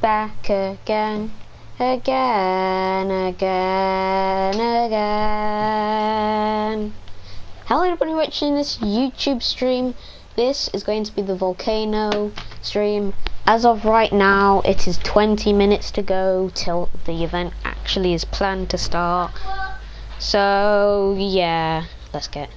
back again, again, again, again. Hello everybody watching this YouTube stream. This is going to be the volcano stream. As of right now, it is 20 minutes to go till the event actually is planned to start. So, yeah, let's get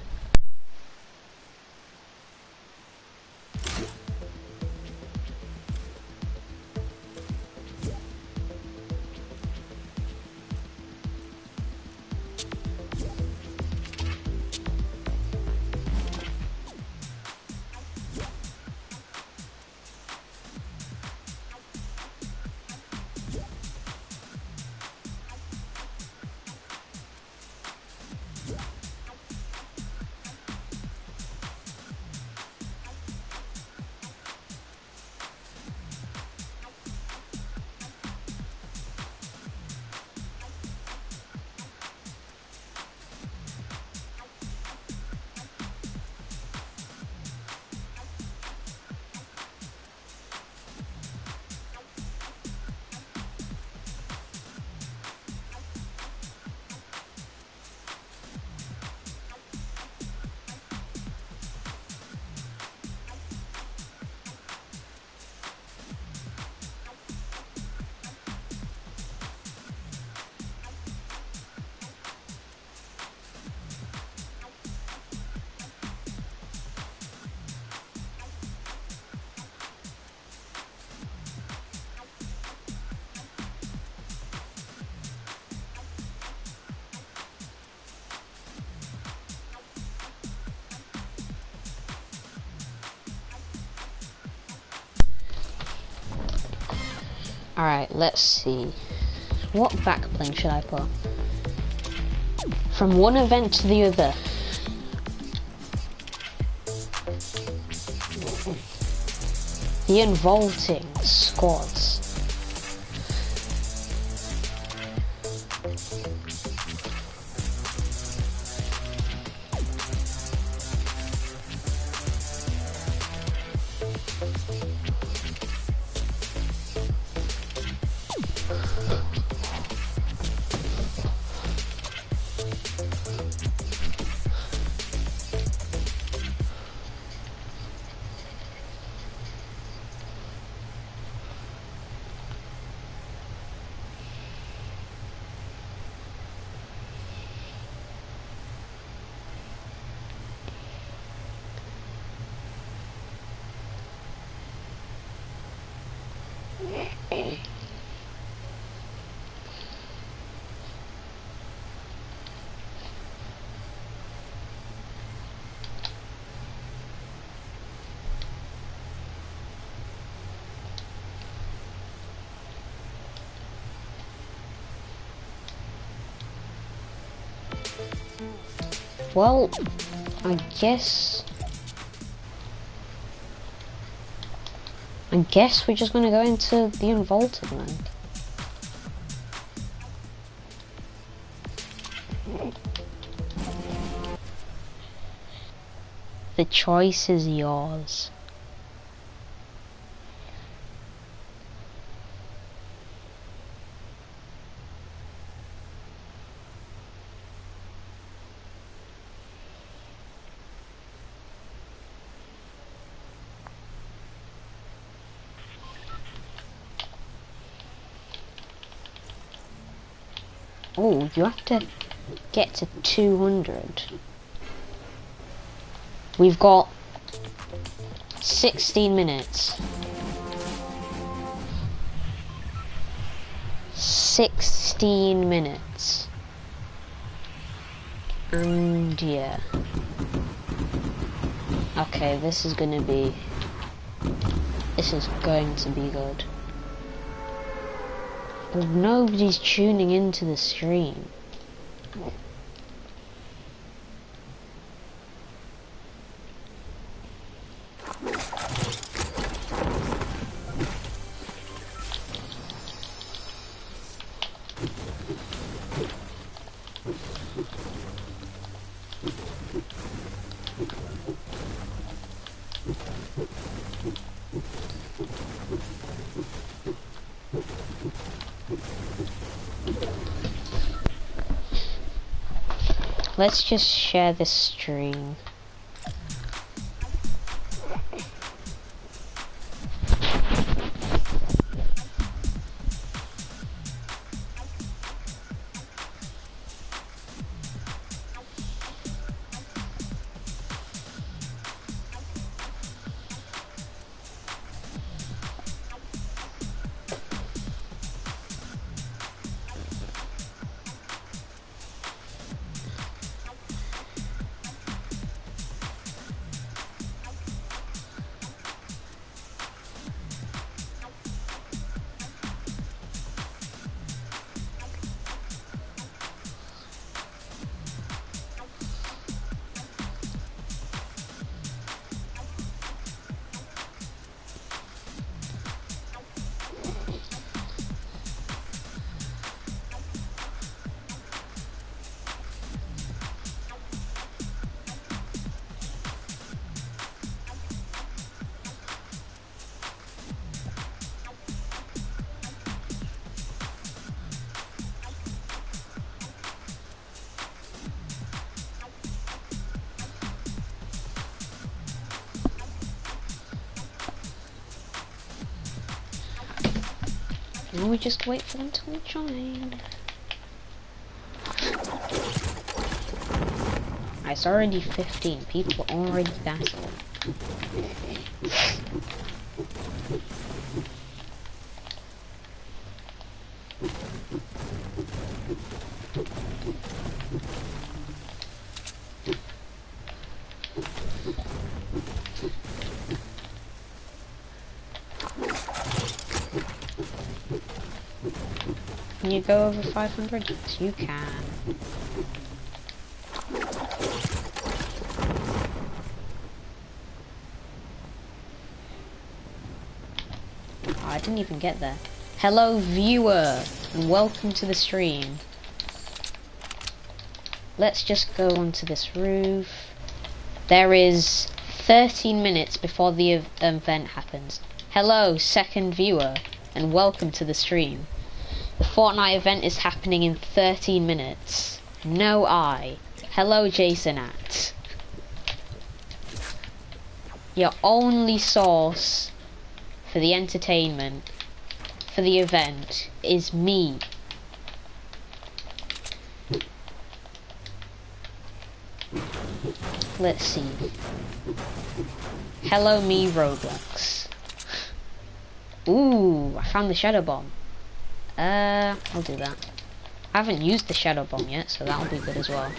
let's see. What backbling should I put? From one event to the other. The Unvaulting squads. Well, I guess... I guess we're just gonna go into the Involted land. The choice is yours. Oh, you have to get to 200. We've got 16 minutes. 16 minutes. And yeah. Okay, this is gonna be... This is going to be good. Nobody's tuning into the stream. Let's just share this stream. Just wait for them to join. It's already 15. People already dazzled. Can you go over 500? Yes, you can. Oh, I didn't even get there. Hello, viewer, and welcome to the stream. Let's just go onto this roof. There is 13 minutes before the event happens. Hello, second viewer, and welcome to the stream. The Fortnite event is happening in 13 minutes. No I. Hello, Jasonnat. Your only source for the entertainment for the event is me. Let's see. Hello me Roblox. Ooh, I found the shadow bomb. Uh, I'll do that. I haven't used the shadow bomb yet, so that'll be good as well.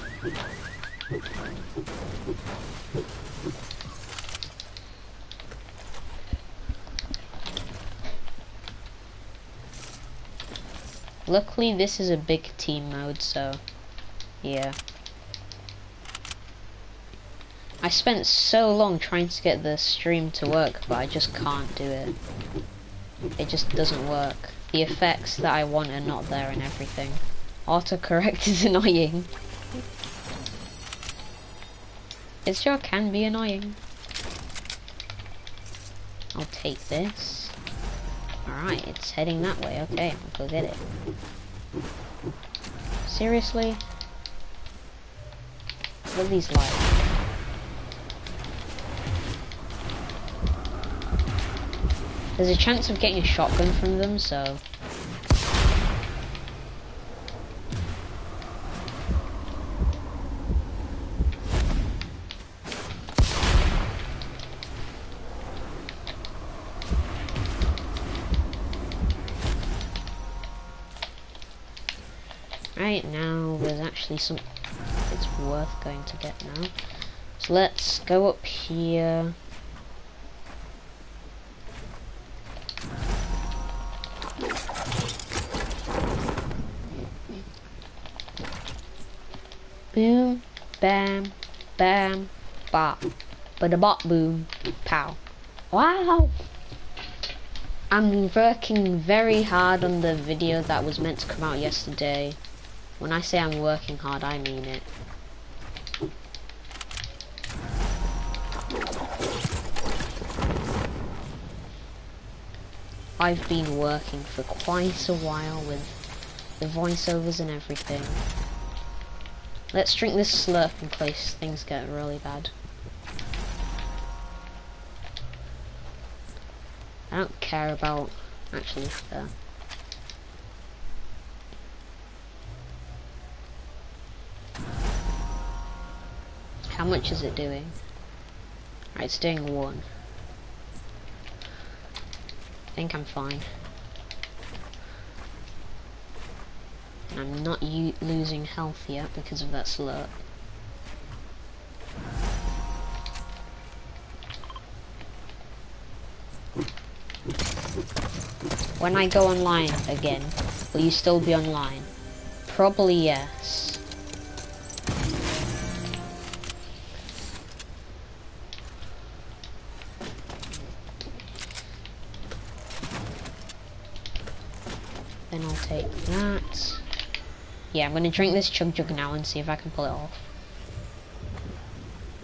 Luckily, this is a big team mode, so yeah. I spent so long trying to get the stream to work, but I just can't do it. It just doesn't work. The effects that I want are not there and everything. Autocorrect is annoying. It sure can be annoying. I'll take this. Alright, it's heading that way. Okay, I'll go get it. Seriously? What are these like? There's a chance of getting a shotgun from them, so... Right now, there's actually some it's worth going to get now. So let's go up here. Boom, bam, bam, bop. But a bop boom, pow. Wow! I'm working very hard on the video that was meant to come out yesterday. When I say I'm working hard, I mean it. I've been working for quite a while with the voiceovers and everything. Let's drink this slurp in case things get really bad. I don't care about actually there. How much is it doing? Right, it's doing one. I think I'm fine. I'm not losing health yet because of that slurp. When I go online again, will you still be online? Probably yes. Gonna drink this chug jug now and see if I can pull it off.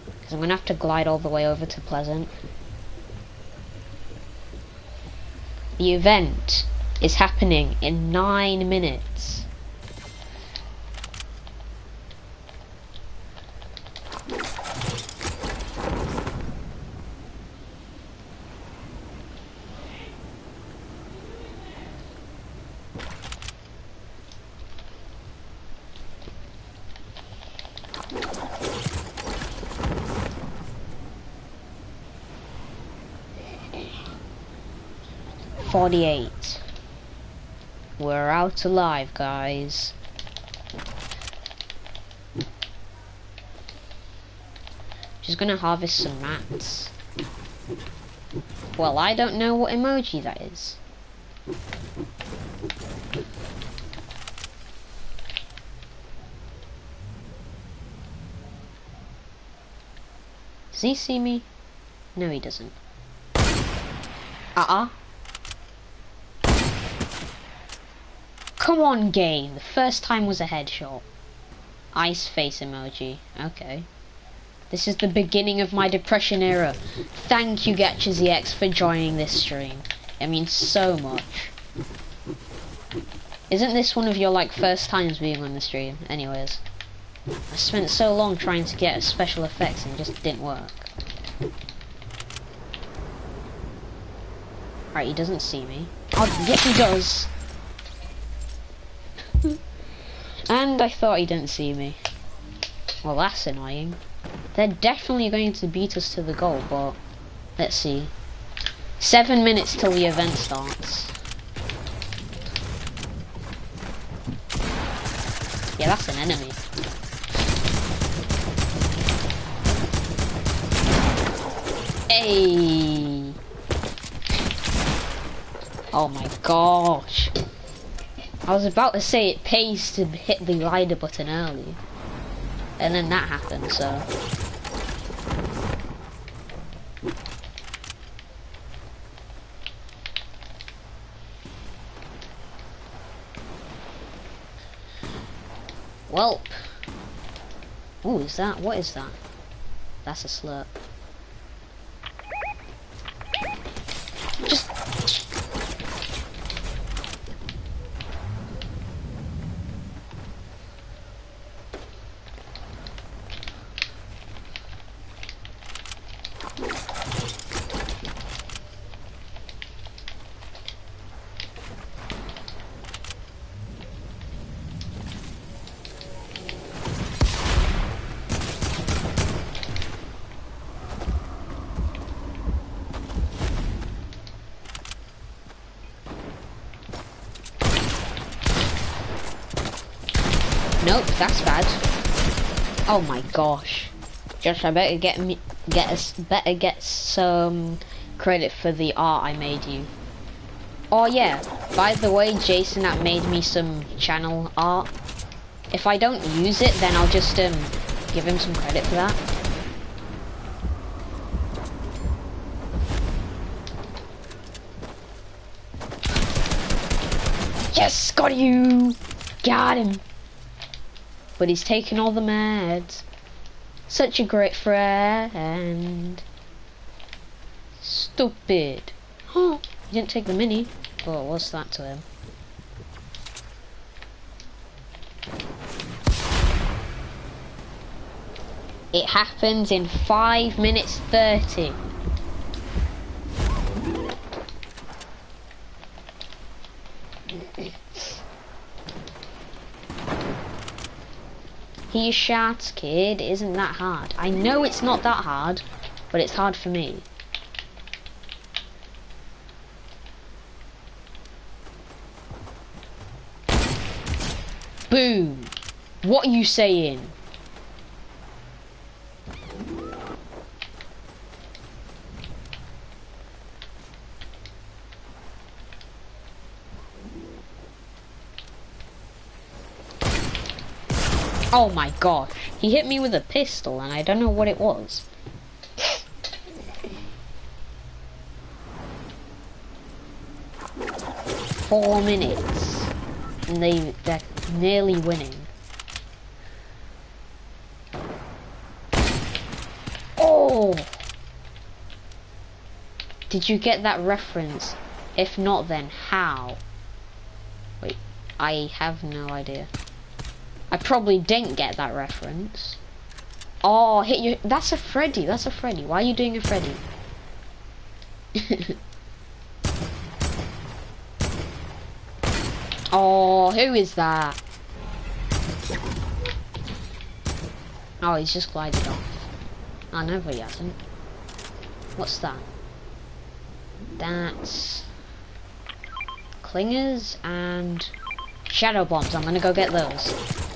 Because I'm gonna have to glide all the way over to Pleasant. The event is happening in nine minutes. We're alive, guys. Just gonna harvest some mats. Well, I don't know what emoji that is. Does he see me? No, he doesn't. Uh-uh. Come on, game. The first time was a headshot. Ice face emoji. Okay. This is the beginning of my depression era. Thank you, GetchaZX, for joining this stream. It means so much. Isn't this one of your, like, first times being on the stream? Anyways. I spent so long trying to get special effects and just didn't work. Right, he doesn't see me. Oh, yes he does! And I thought he didn't see me. Well, that's annoying. They're definitely going to beat us to the goal, but let's see. Seven minutes till the event starts. Yeah, that's an enemy. Hey! Oh my gosh. I was about to say it pays to hit the glider button early. And then that happened, so... Welp. Oh, is that? What is that? That's a slurp. That's bad. Oh my gosh. Josh, I better get me get us better get some credit for the art I made you. Oh yeah, by the way, Jasonnat made me some channel art. If I don't use it, then I'll just um give him some credit for that. Yes, got you! Got him! But he's taken all the meds. Such a great friend. Stupid. He didn't take the mini. Oh, what's that to him? It happens in 5 minutes 30. He shouts, kid, isn't that hard? I know it's not that hard, but it's hard for me. Boom! What are you saying? Oh my gosh. He hit me with a pistol and I don't know what it was. Four minutes. And they, they're nearly winning. Oh! Did you get that reference? If not, then how? Wait, I have no idea. I probably didn't get that reference. Oh, hit you. That's a Freddy. That's a Freddy. Why are you doing a Freddy? oh, who is that? Oh, he's just glided off. I oh, never he hasn't. What's that? That's clingers and shadow bombs. I'm gonna go get those.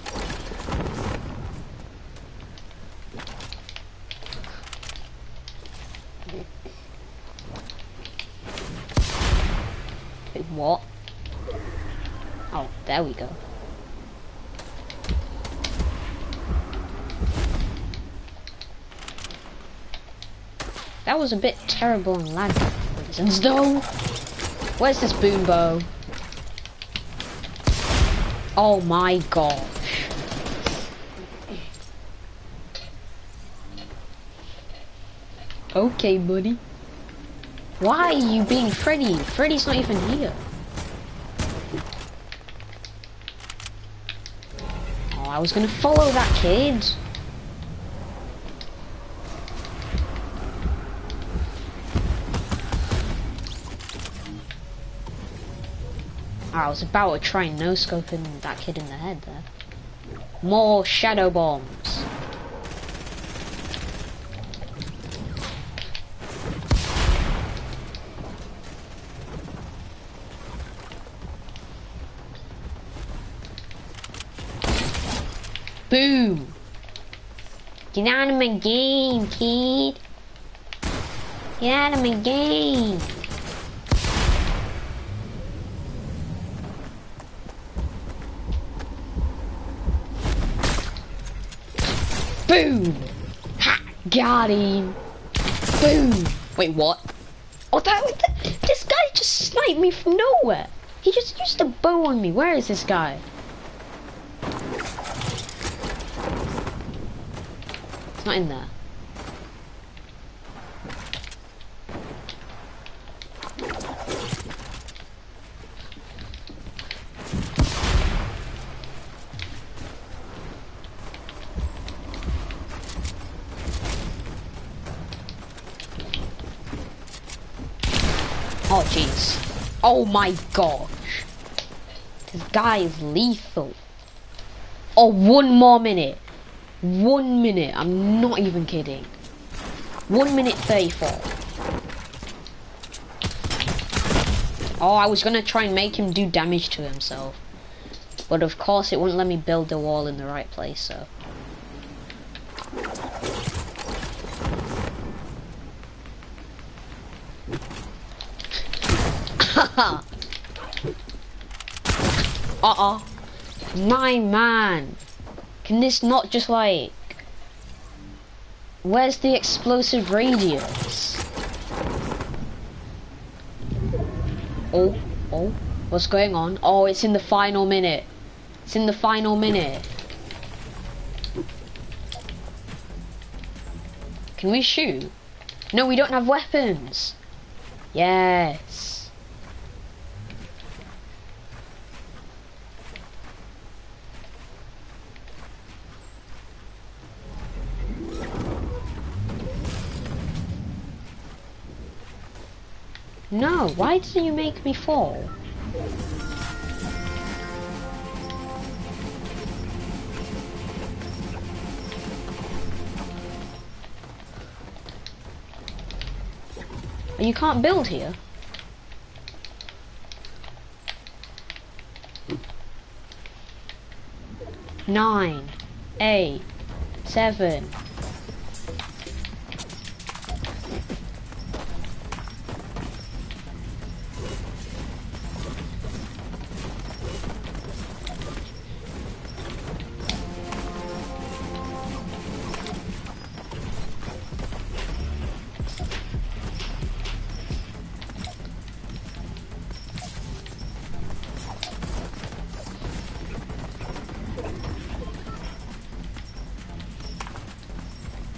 What? Oh, there we go. That was a bit terrible and lag reasons though. Where's this boom bow? Oh my gosh. Okay, buddy. Why are you being Freddy? Freddy's not even here. Oh, I was gonna follow that kid. Ah, I was about to try no scoping that kid in the head there. More shadow bombs. Boom! Get out of my game, kid! Get out of my game! Boom! Ha! Got him! Boom! Wait, what? Oh, that, that this guy just sniped me from nowhere. He just used a bow on me. Where is this guy? Not in there. Oh jeez. Oh my gosh. This guy is lethal. Oh, one more minute. One minute, I'm not even kidding. One minute 34. Oh, I was gonna try and make him do damage to himself. But of course it wouldn't let me build the wall in the right place, so. uh-uh. Nine man. Can this not just like... Where's the explosive radius? Oh, oh, what's going on? Oh, it's in the final minute. It's in the final minute. Can we shoot? No, we don't have weapons. Yes. No, why did you make me fall? You can't build here. Nine, eight, seven,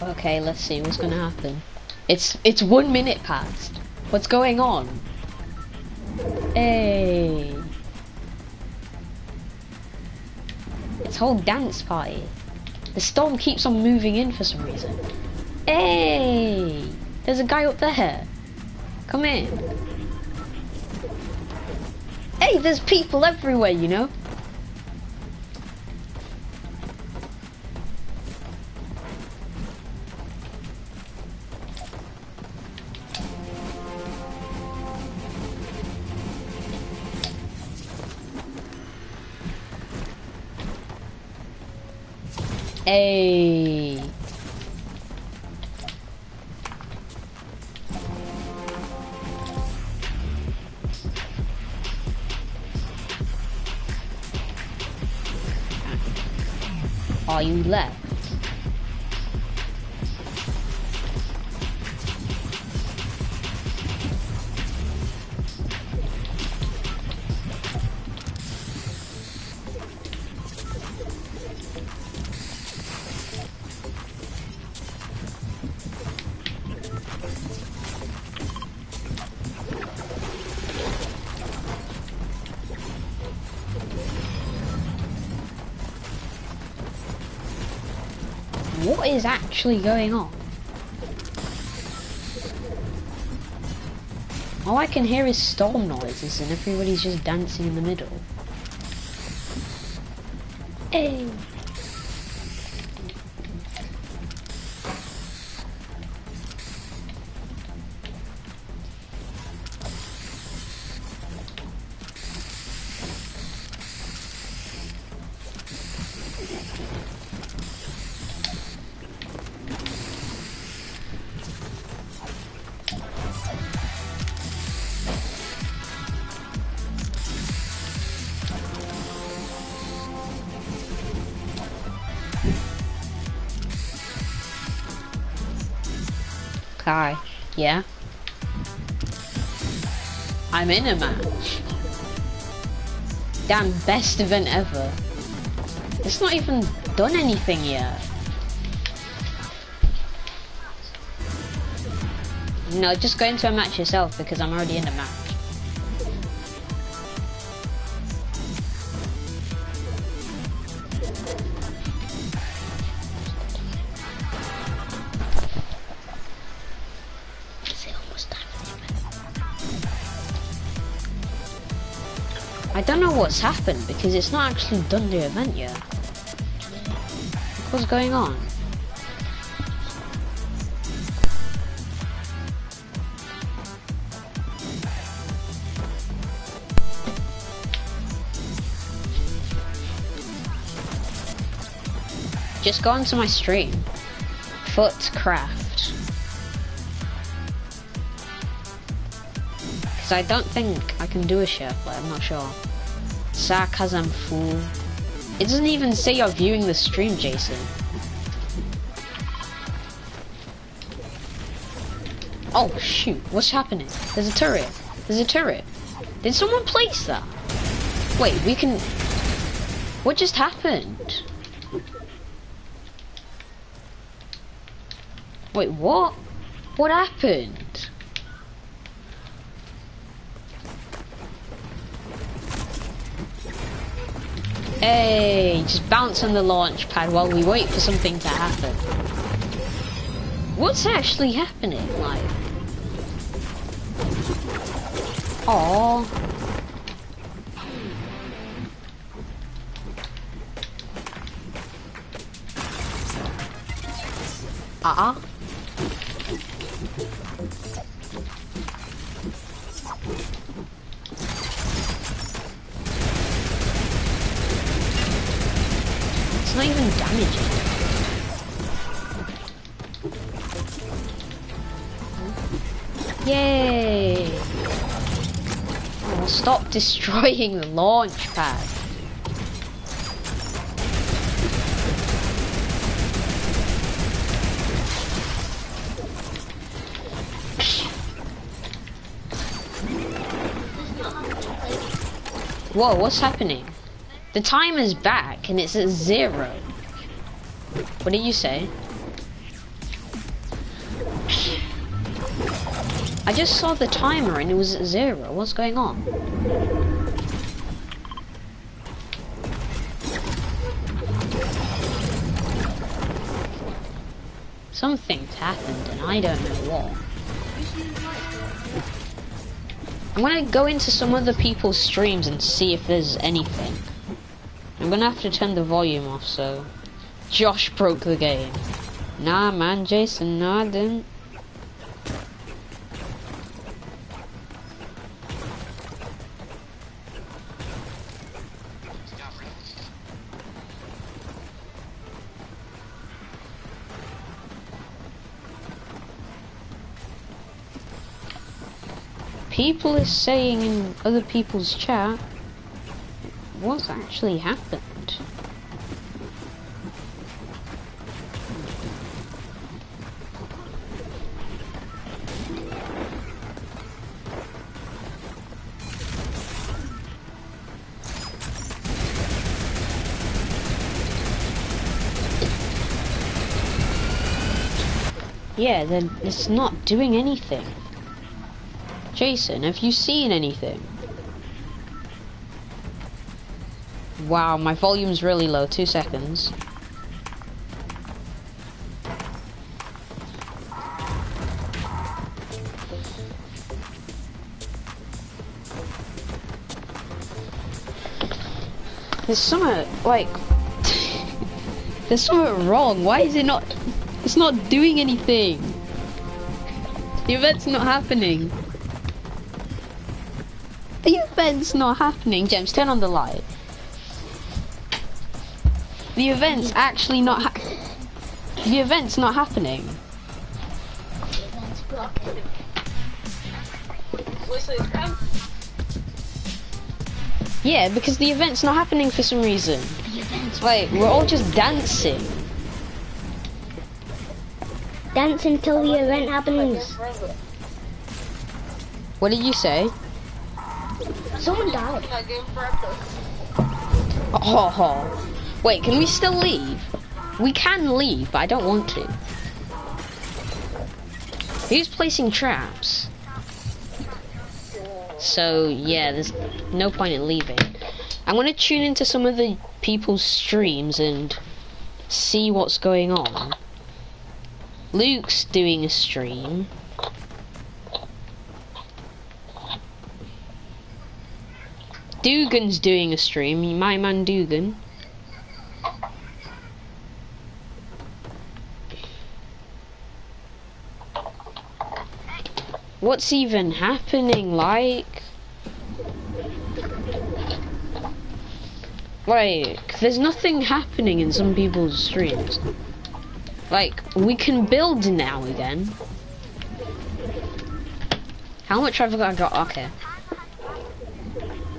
Okay, let's see what's gonna happen. It's it's one minute past. What's going on? Hey. It's whole dance party. The storm keeps on moving in for some reason. Hey! There's a guy up there. Come in. Hey, there's people everywhere, you know? Hey. Is actually going on? All I can hear is storm noises and everybody's just dancing in the middle. I'm in a match. Damn, best event ever. It's not even done anything yet. No, just go into a match yourself because I'm already in a match. What's happened because it's not actually done the event yet. What's going on? Just go onto my stream. Footcraft. Because I don't think I can do a share play, I'm not sure. Sarcasm fool. It doesn't even say you're viewing the stream, Jason. Oh shoot, what's happening? There's a turret. There's a turret. Did someone place that? Wait, we can... What just happened? Wait, what? What happened? Hey, just bounce on the launch pad while we wait for something to happen. What's actually happening, like? Aww. Uh-uh. Yay! Oh, stop destroying the launch pad. Whoa, what's happening? The timer's back and it's at zero. What did you say? I just saw the timer and it was at zero. What's going on? Something's happened and I don't know what. I'm gonna go into some other people's streams and see if there's anything. I'm gonna have to turn the volume off so Josh broke the game. Nah man, Jason, nah I didn't. people are saying in other people's chat what's actually happened. Yeah, then it's not doing anything. Jason, have you seen anything? Wow, my volume's really low. Two seconds. There's something, like... there's something wrong. Why is it not... It's not doing anything. The event's not happening. The event's not happening. James, turn on the light. The event's actually not The event's not happening. Yeah, because the event's not happening for some reason. Wait, we're all just dancing. Dance until the event happens. What did you say? Someone died. Oh, wait, can we still leave? We can leave, but I don't want to. Who's placing traps? So, yeah, there's no point in leaving. I'm gonna tune into some of the people's streams and see what's going on. Luke's doing a stream. Dugan's doing a stream, my man Dugan. What's even happening, like? Like, there's nothing happening in some people's streams. Like, we can build now again. How much have I got? Okay.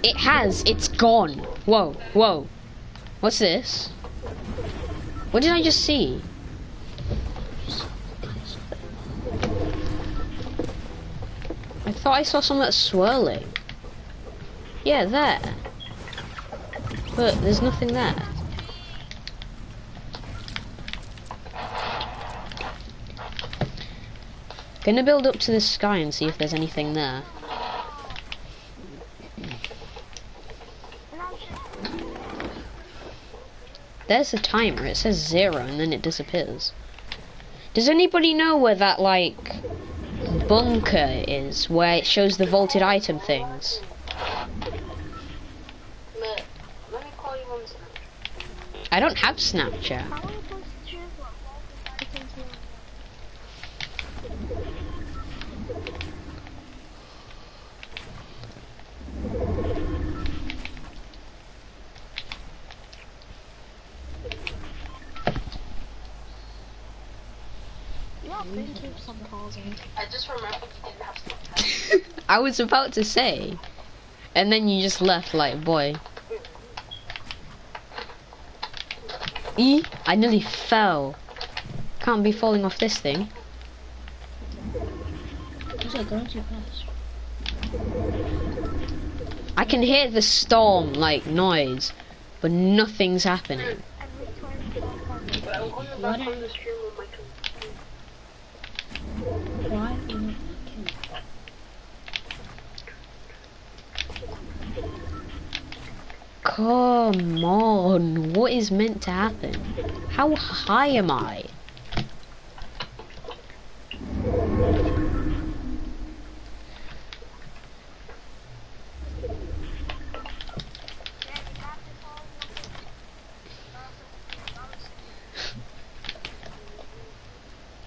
It has. It's gone. Whoa, whoa. What's this? What did I just see? I thought I saw something swirling. Yeah, there. But there's nothing there. Gonna build up to the sky and see if there's anything there. There's a timer. It says zero and then it disappears. Does anybody know where that, like, bunker is, where it shows the vaulted item things. Let, let me call you on Snapchat. I don't have Snapchat. How are we supposed to choose what vaulted items we want? Yeah, bring keep some thousand. I just remembered you didn't have Snapchat. I was about to say. And then you just left like, boy. E, I nearly fell. Can't be falling off this thing. Who's like going too fast? I can hear the storm like noise, but nothing's happening. Come on, what is meant to happen? How high am I?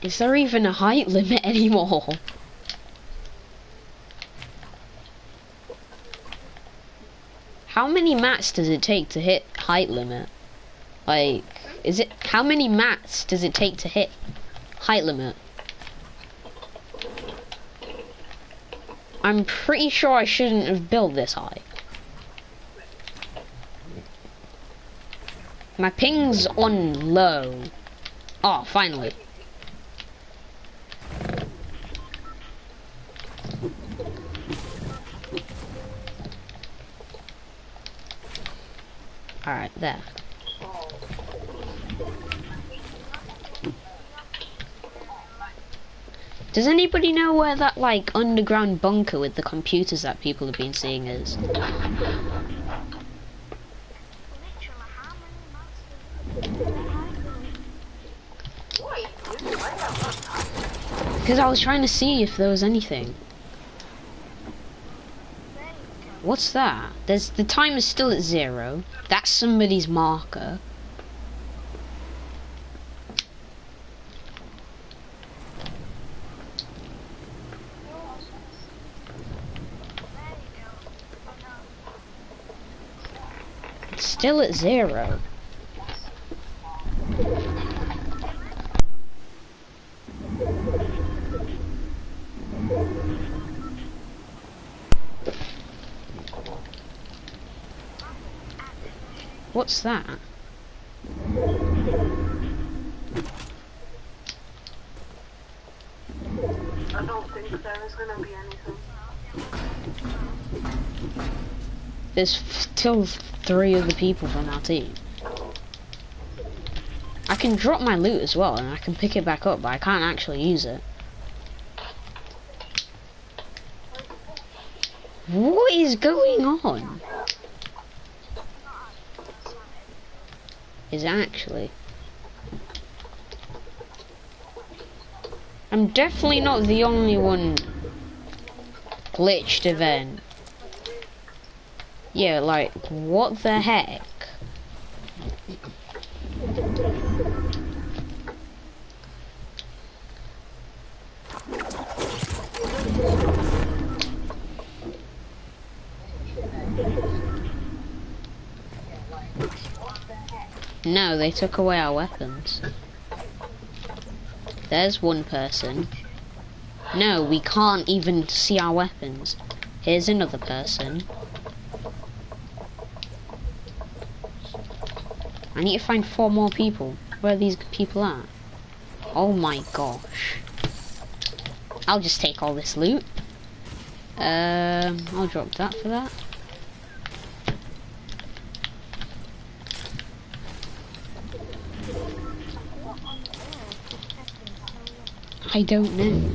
Is there even a height limit anymore? How many mats does it take to hit height limit? Like, is it how many mats does it take to hit height limit? I'm pretty sure I shouldn't have built this high. My ping's on low. Oh, finally. Alright, there. Does anybody know where that like underground bunker with the computers that people have been seeing is? Because I was trying to see if there was anything. What's that? There's the time is still at zero. That's somebody's marker. It's still at zero. What's that? I don't think there is gonna be anything. There's still three other people from our team. I can drop my loot as well, and I can pick it back up, but I can't actually use it. What is going on? Is actually. I'm definitely not the only one glitched event. Yeah, like, what the heck? No, they took away our weapons. There's one person. No, we can't even see our weapons. Here's another person. I need to find four more people. Where are these people at? Oh my gosh. I'll just take all this loot. Um, I'll drop that for that. I don't know.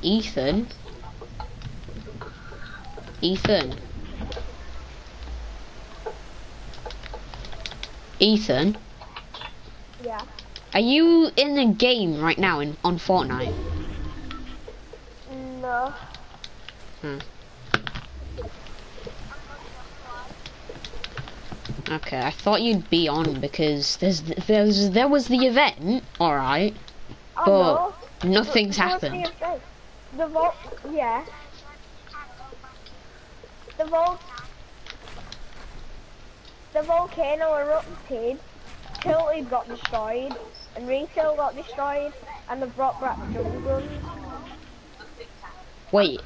Ethan? Ethan? Ethan? Yeah. Are you in a game right now in on Fortnite? No. Hmm. Okay, I thought you'd be on because there's there's there was the event, all right, Oh, but no. nothing's the happened. The vol- yeah. The vol- the volcano erupted, Tilted got destroyed, and Retail got destroyed, and the brought back drum guns. Wait,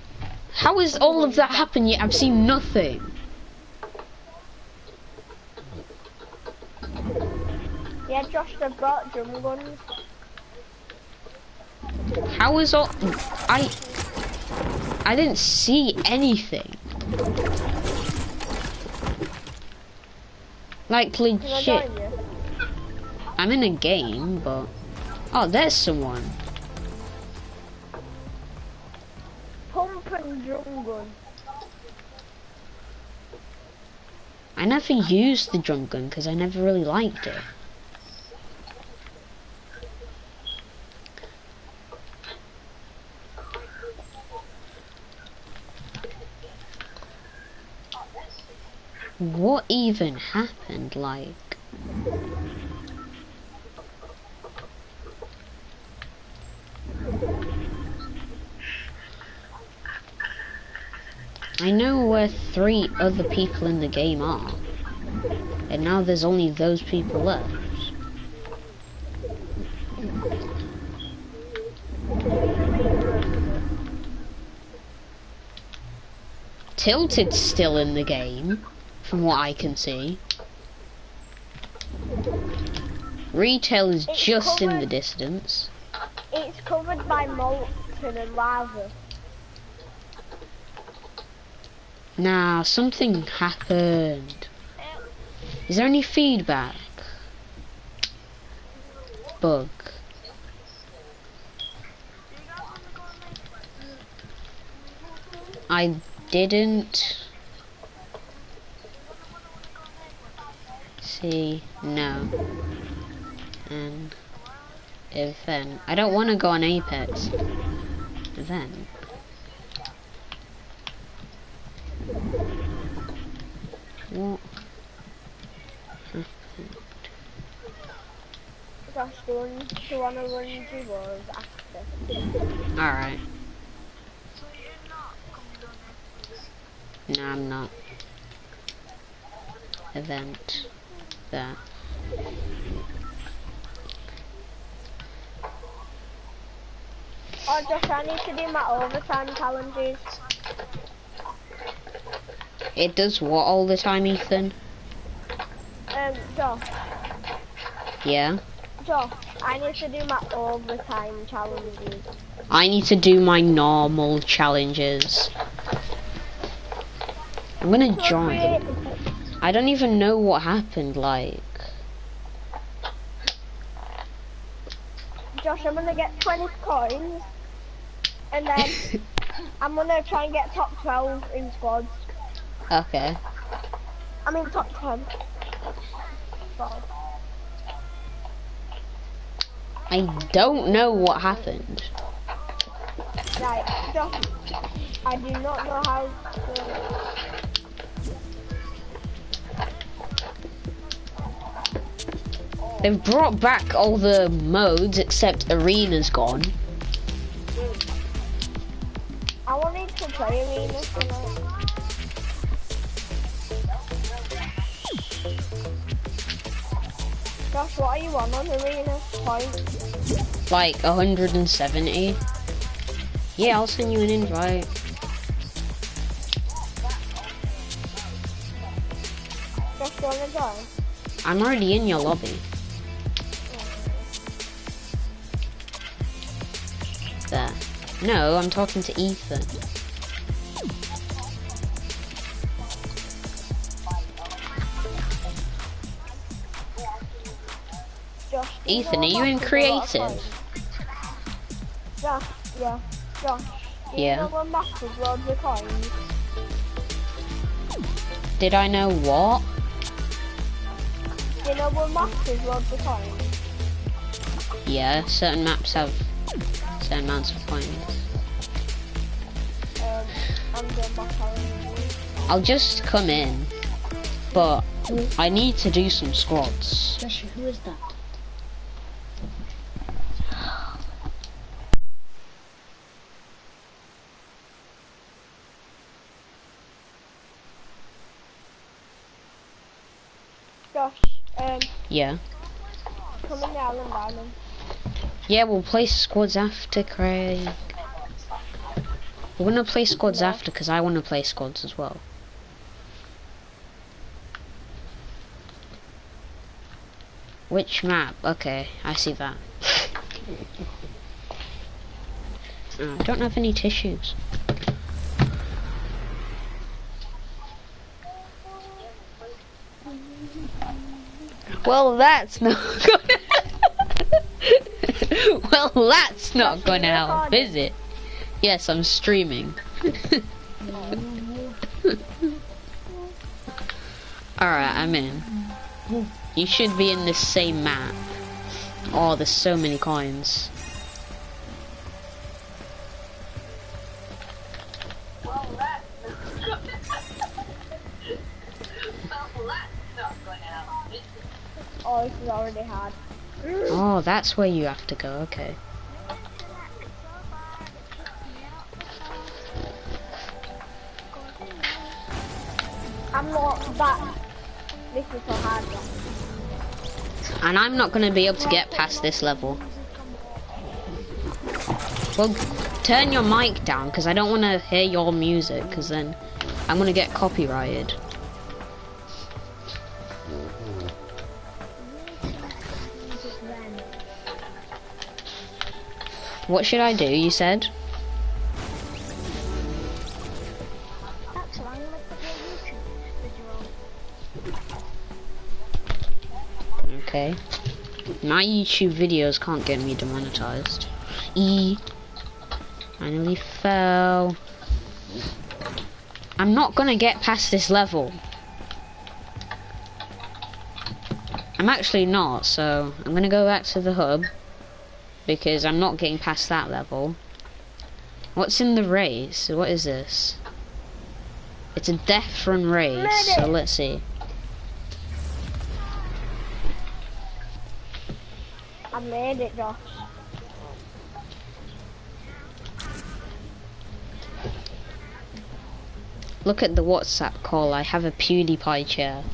how has all of that happened yet? I've seen nothing. Yeah, Josh, they brought drum guns. How is all? I I didn't see anything. Like legit. I'm in a game, but oh, there's someone. Pump and gun. I never used the drum gun because I never really liked it. What even happened? Like, I know where three other people in the game are. And now there's only those people left. Tilted's still in the game, from what I can see. Retail is It's just in the distance. It's covered by molten and lava. Now, something happened. Is there any feedback? Bug. I didn't see no an event. I don't want to go on Apex event. What? Josh, do you want- do you want to run? Alright. No, I'm not. Event. That. Oh, Josh, I need to do my overtime challenges. It does what all the time, Ethan? Um, Josh, Yeah? Josh, I need to do my overtime challenges. I need to do my normal challenges. I'm gonna join. I don't even know what happened, like. Josh, I'm gonna get 20 coins, and then I'm gonna try and get top 12 in squads. okay. I mean top 10. Squad. I don't know what happened. Right, Josh, I do not know how to... They've brought back all the modes except arena's gone. I wanted to play arena tonight. Josh, what are you on on arena? Point. Like 170. Yeah, I'll send you an invite. Josh, you wanna join? I'm already in your lobby. No, I'm talking to Ethan. Josh, Ethan, are you in Massive a lot of creative? Josh, yeah. Josh, Yeah. you know massive loads of coins? Did I know what? Do you know what massive loads of coins? Yeah, certain maps have certain amounts of coins. Um, I'm doing my current. I'll just come in, but I need to do some squats. Joshua, who is that? Josh, um, Yeah. come in the Island Diamond. Yeah, we'll play squads after, Craig. We're gonna play squads after, because I want to play squads as well. Which map? Okay, I see that. Oh, I don't have any tissues. Well, that's not gonna. well, that's not gonna help, is it? Yes, I'm streaming. Alright, I'm in. You should be in the same map. Oh, there's so many coins. Well, that. well, that's not gonna help. is it? Oh, this is already hard. Oh, that's where you have to go, okay. I'm not that. This is so hard. And I'm not gonna be able to get past this level. Well, turn your mic down, because I don't want to hear your music, because then I'm gonna get copyrighted. What should I do, you said? Okay. My YouTube videos can't get me demonetized. E. Finally fell. I'm not gonna get past this level. I'm actually not, so I'm gonna go back to the hub. Because I'm not getting past that level. What's in the race? What is this? It's a death run race, so let's see. I made it, Josh. Look at the WhatsApp call. I have a PewDiePie chair.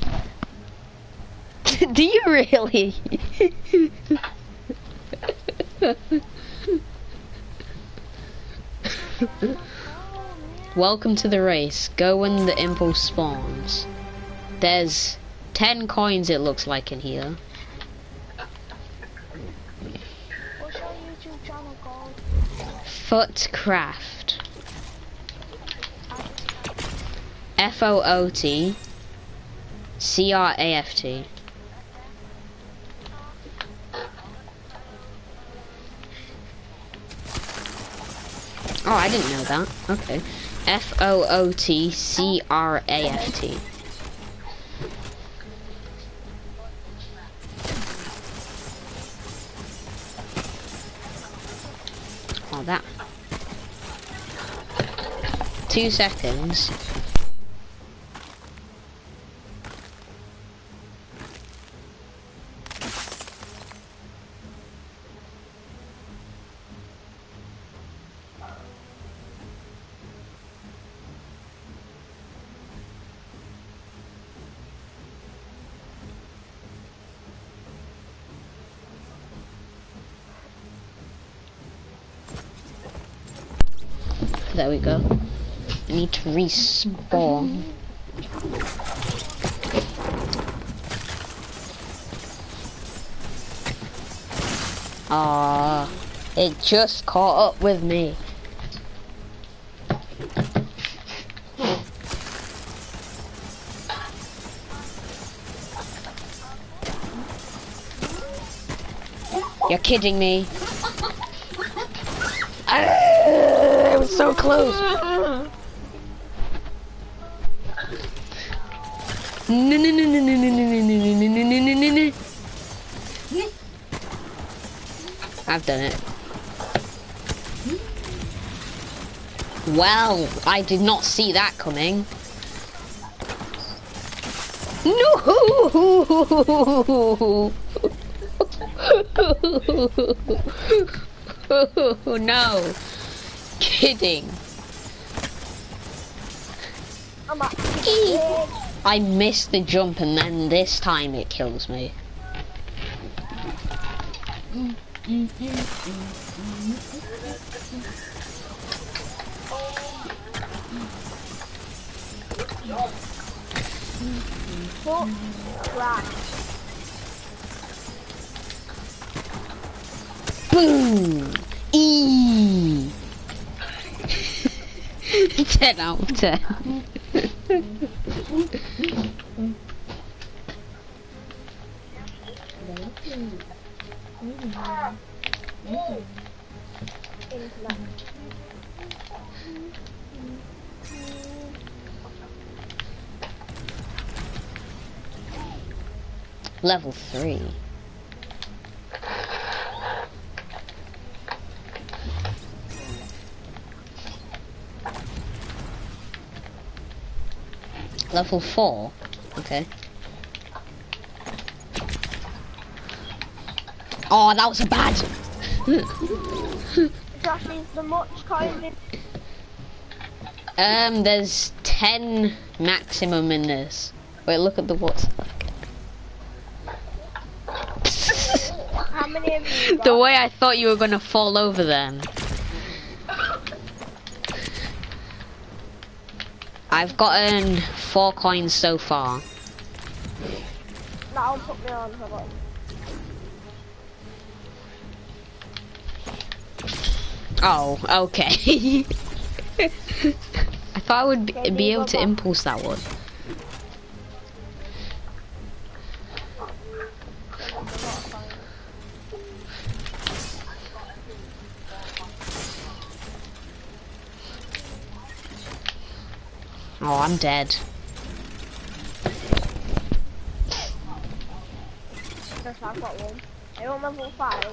Do you really? Welcome to the race. Go when the impulse spawns. There's 10 coins it looks like in here. Footcraft. F O Oh, I didn't know that. Okay. F-O-O-T-C-R-A-F-T. Oh, that. Two seconds. Need to respawn. Ah, it just caught up with me. You're kidding me. Ah, it was so close. No, no, no, no, no, no, no, no, no, no, no, no, no, no. I've done it. Well, I did not see that coming. No! no. Kidding. I'm actually dead. I missed the jump and then this time it kills me. Fuck. Right. Boom! E. 10 out of 10. Level 3. Level 4. Okay. Oh, that was a bad. Josh is the much kind Um, there's 10 maximum in this. Wait, look at the what's. how many have you the way I thought you were gonna fall over them. I've gotten four coins so far. That'll put me on, hold on. Oh, okay. I thought I would be, be able to impulse that one. Oh, I'm dead. I've got one. Are you on level 5? Uh,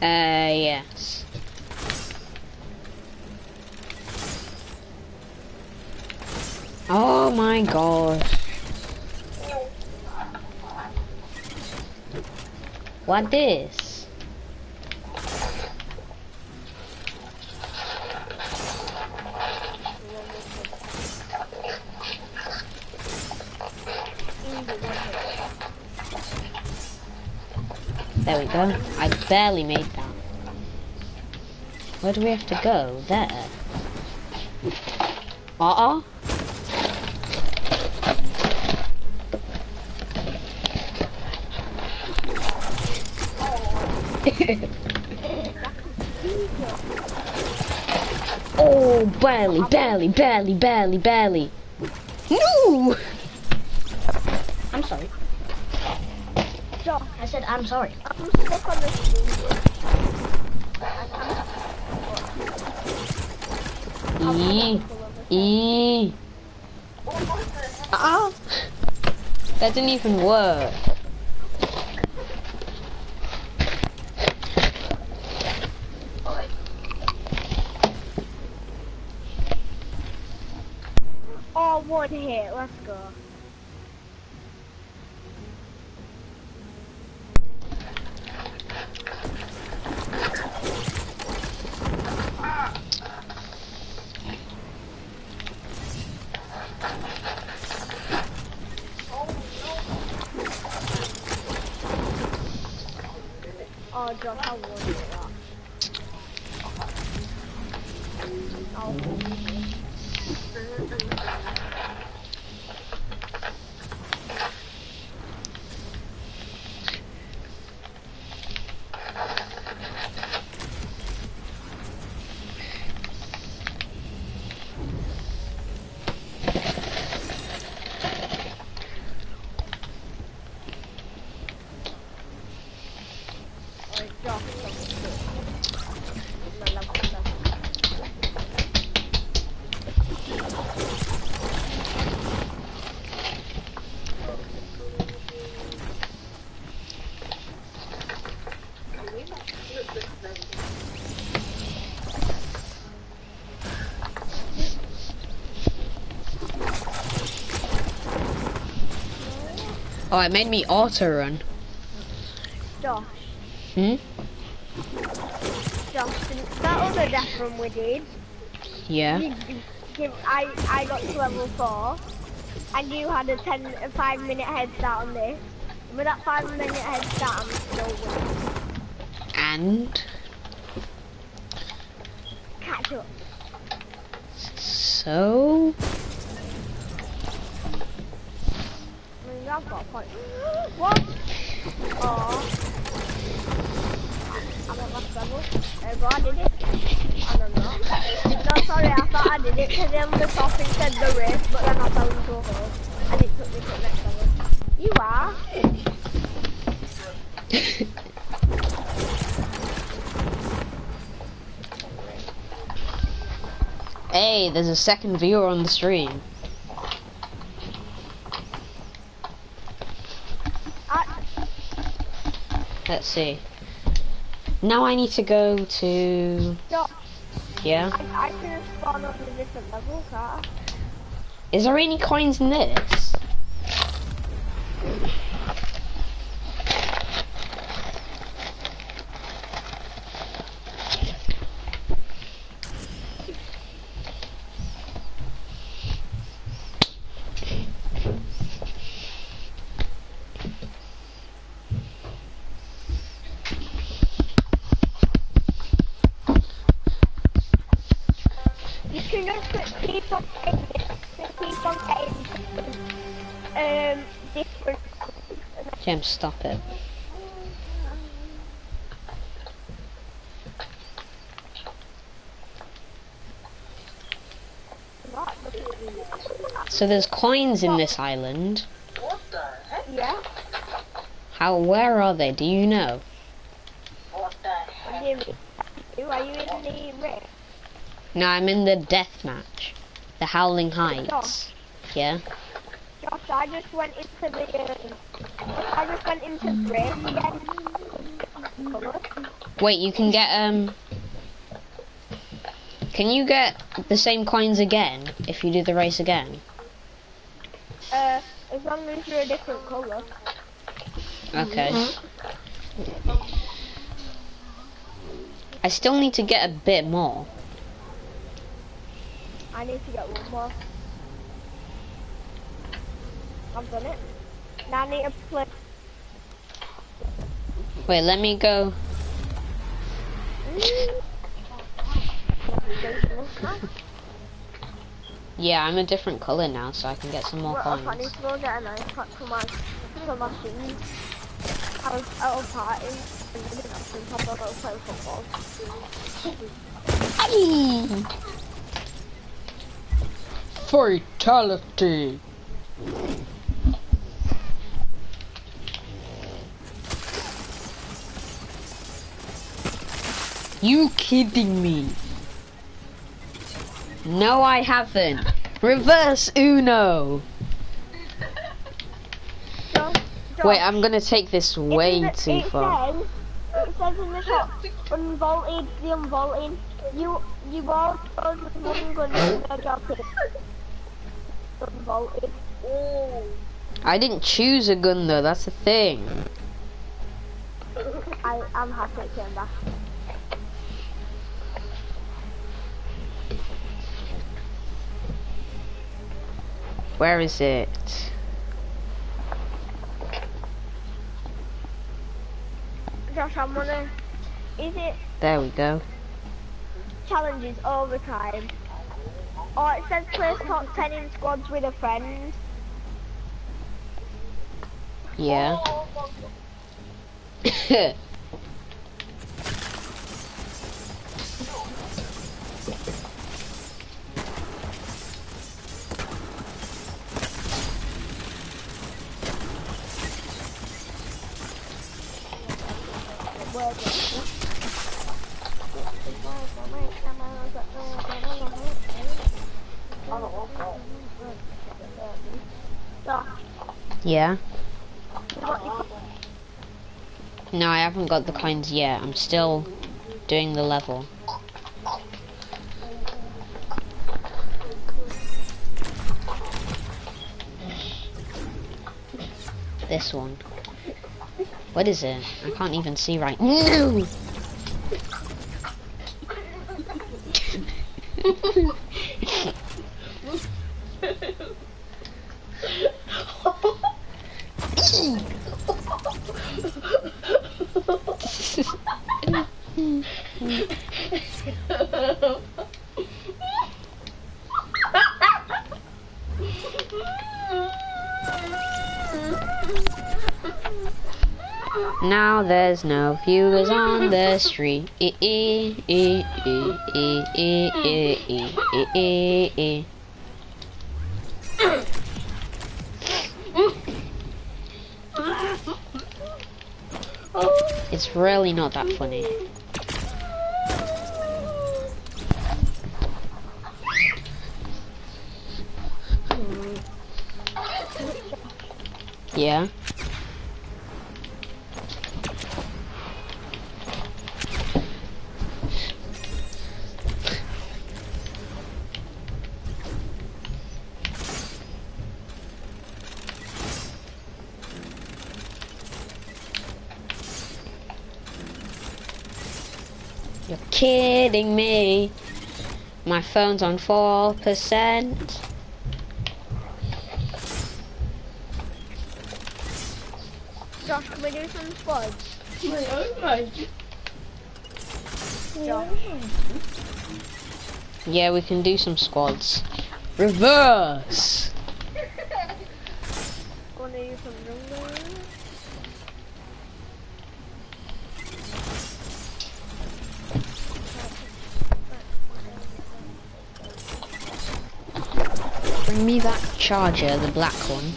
yes. Oh my gosh. What this? There we go. I barely made that. Where do we have to go? There. Uh-uh. oh, barely, barely, barely, barely, barely. No! I'm sorry. Josh, I said I'm sorry. I'm stuck on this thing. E. Ah. That didn't even work. Oh, one hit. Let's go. Oh, Josh, I won hit that. Oh, oh, Josh, level 7. Oh, it made me auto run. Josh, Hmm? Josh, that other death run we did, Yeah. you, you, I, I got to level 4, and you had a 10, a 5 minute head start on this. With that 5 minute head start, I'm still winning. And Catch up. so I mean, I've got a point. what? Oh. I'm at last level. Uh, but I did it. I don't know. No, sorry, I thought I did it because then the top it said the race, but then I fell into a hole. And it took me to the next level. You are? Hey, there's a second viewer on the stream. Let's see. Now I need to go to no, yeah. I, I spawned up a different level, can't Is there any coins in this? Stop it. So there's coins in this island. What the heck? Yeah, How? Where are they? Do you know? What the heck? Who are you in the ring? No, I'm in the death match. The Howling Heights. Yeah. Josh, I just went into the, um, I just went into. Wait, you can get um. Can you get the same coins again if you do the race again? Uh, as long as you're a different colour. Okay. I still need to get a bit more. I need to get one more. I've done it. Now I need to play. Wait, let me go. Yeah, I'm a different color now, so I can get some more What up, I need coins. to go get an ice pack for my, for my shoes. I was out of party and I didn't have some top of go play football. Fatality. You kidding me? No, I haven't. Reverse Uno. Wait, I'm gonna take this way too it far. Says, it says in the shop, unvaulted, the unvaulted. You, you all chose with one gun in their job it. Unvaulted. Oh, I didn't choose a gun though, that's the thing. I, I'm happy it came back. Where is it? Josh, I'm gonna, is it There we go. challenges overtime? Oh, it says place top 10 in squads with a friend. Yeah. yeah. No, I haven't got the coins yet. I'm still doing the level. this one. What is it? I can't even see right No! Now there's no viewers on the street. It's really not that funny. Yeah. My phone's on 4%. Josh, can we do some squads? Josh. Yeah, we can do some squads. Reverse! Charger, the black one.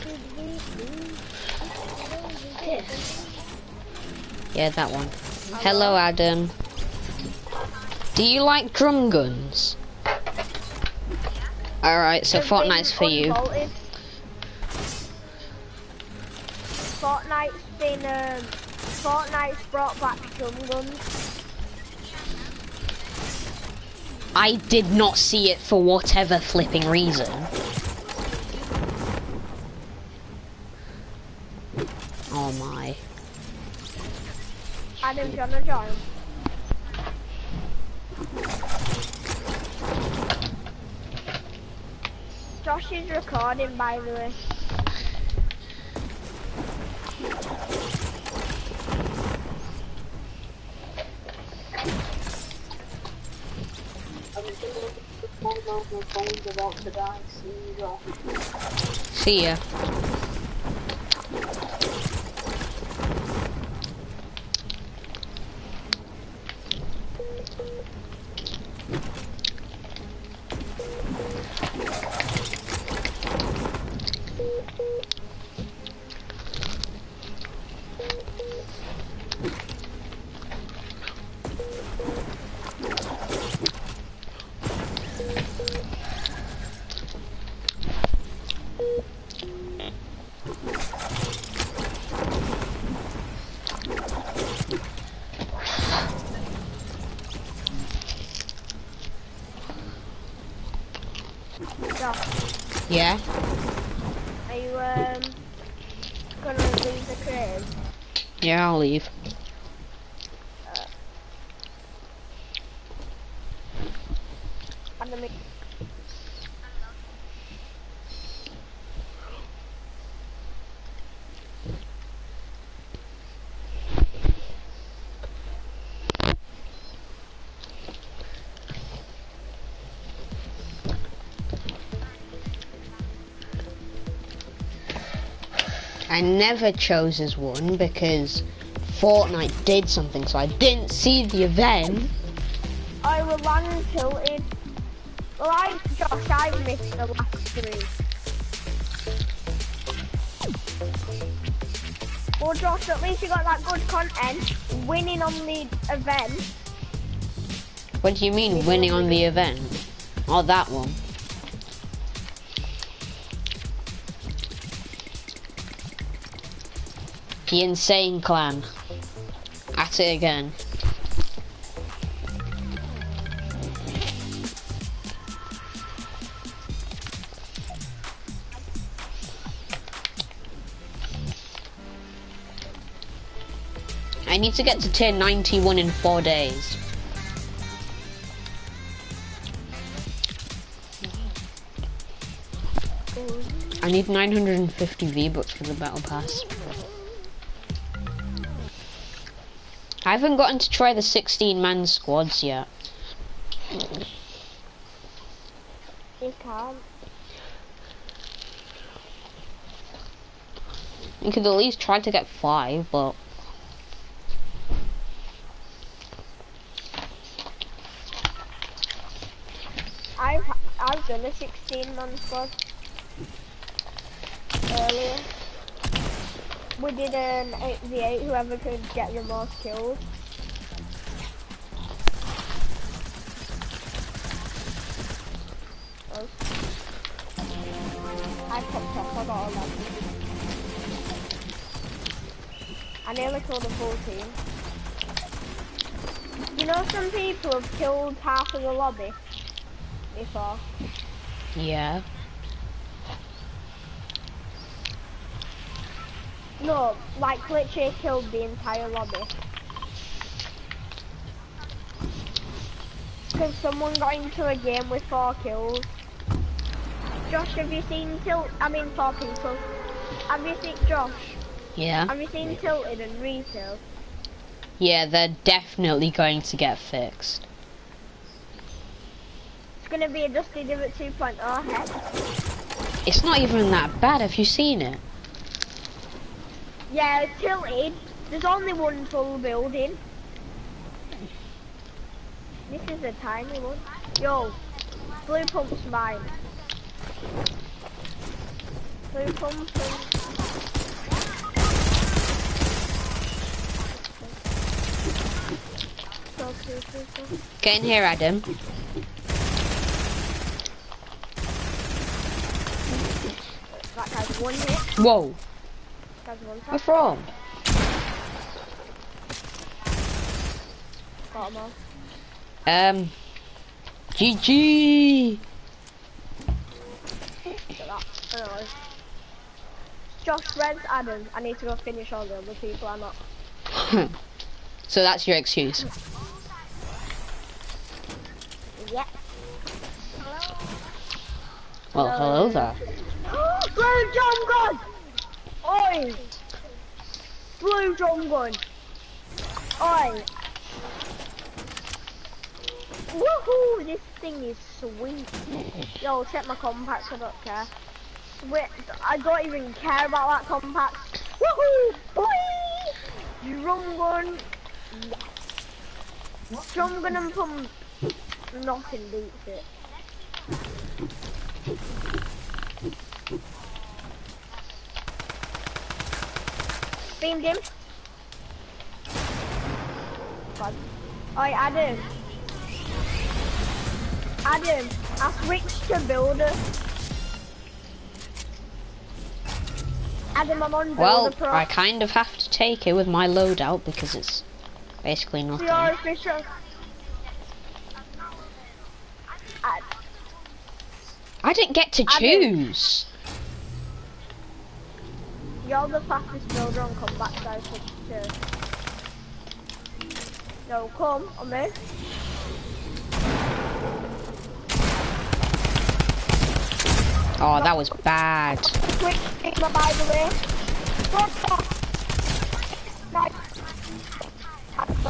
Yeah, that one. Hello, Adam. Do you like drum guns? Alright, so Fortnite's for you. unvaulted. Fortnite's been um, Fortnite's brought back drum guns. I did not see it for whatever flipping reason. Adam, do you wanna? Josh is recording, by the way. See ya. Never chose as one because Fortnite did something, so I didn't see the event. I will land tilted. Well, I, Josh, I missed the last three. Well, Josh, at least you got that good content, winning on the event. What do you mean, winning on the event? Oh, that one. The Insane Clan. At it again. I need to get to tier 91 in four days. I need 950 V-Bucks for the Battle Pass. I haven't gotten to try the 16-man squads yet. You can't. You could at least try to get five, but... I've I've done a 16 man squad earlier. We did an 8v8, whoever could get the most kills. I popped off, I got 11. I nearly killed the full team. You know some people have killed half of the lobby before. Yeah. No, like literally killed the entire lobby. Because someone got into a game with four kills. Josh, have you seen Tilt? I mean four people. Have you seen Josh? Yeah. Have you seen Tilted and Retail? Yeah, they're definitely going to get fixed. It's gonna be a Dusty Divot 2.0 heck. It's not even that bad. Have you seen it? Yeah, it's Tilted. There's only one full building. This is a tiny one. Yo, blue pump's mine. Blue pump. Get in here, Adam. That guy's one hit. Whoa. Where from? Got him all. Um. GG. Look at that. Josh, Reds, Adam. I need to go finish all the other people. I'm not. so that's your excuse. Yeah. Well, hello there. Blue drum gun! Oi! Blue drum gun! Oi! Woohoo! This thing is sweet. Yo, check my compacts, I don't care. Sweet. I don't even care about that compact. Woohoo! Whee! Drum gun. Yes. Drum gun and pump. Nothing beats it. Beamed him. God. Oi, Adam. Adam, I switched to builder. Adam, I'm on builder Well, pro. I kind of have to take it with my loadout because it's basically nothing. I didn't get to choose. You're the fastest builder on combat guys too. No, come on me. Oh, that was bad. Quick, take my by the way. Stop, stop. Nice.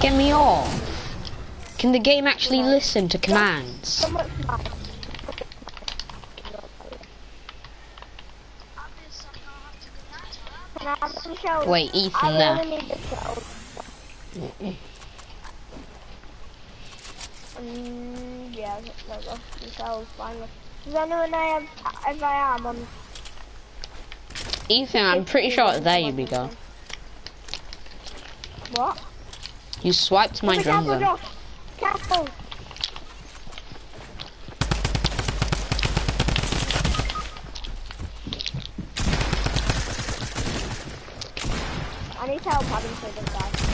Get me off. Can the game actually listen to commands? So much nice. Can I have some shells? Wait, I Ethan really there. need the shells. Mm, yeah, there we go. The shells, finally. Does anyone I have, if I am on Ethan, I'm pretty sure it's there you be go. What? You swiped my drum careful, gun. Josh. Careful. I need help having to this.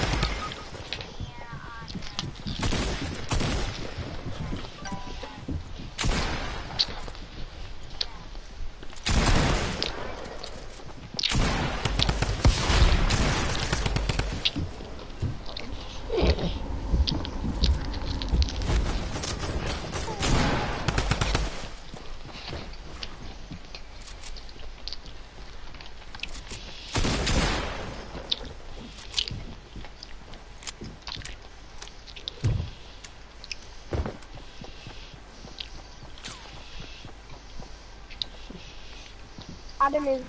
Adam is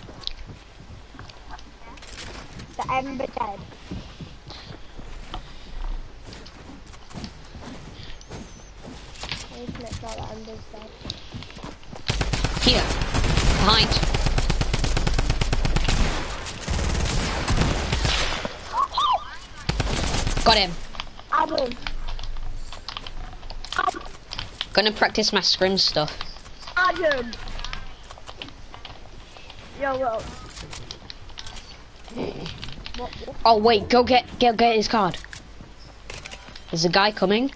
the Ember dead. Please make sure that dead. Here. Behind. Got him. Adam. Gonna practice my scrim stuff. Adam. Yo, well. What, what? Oh wait, go get get get his card. There's a guy coming.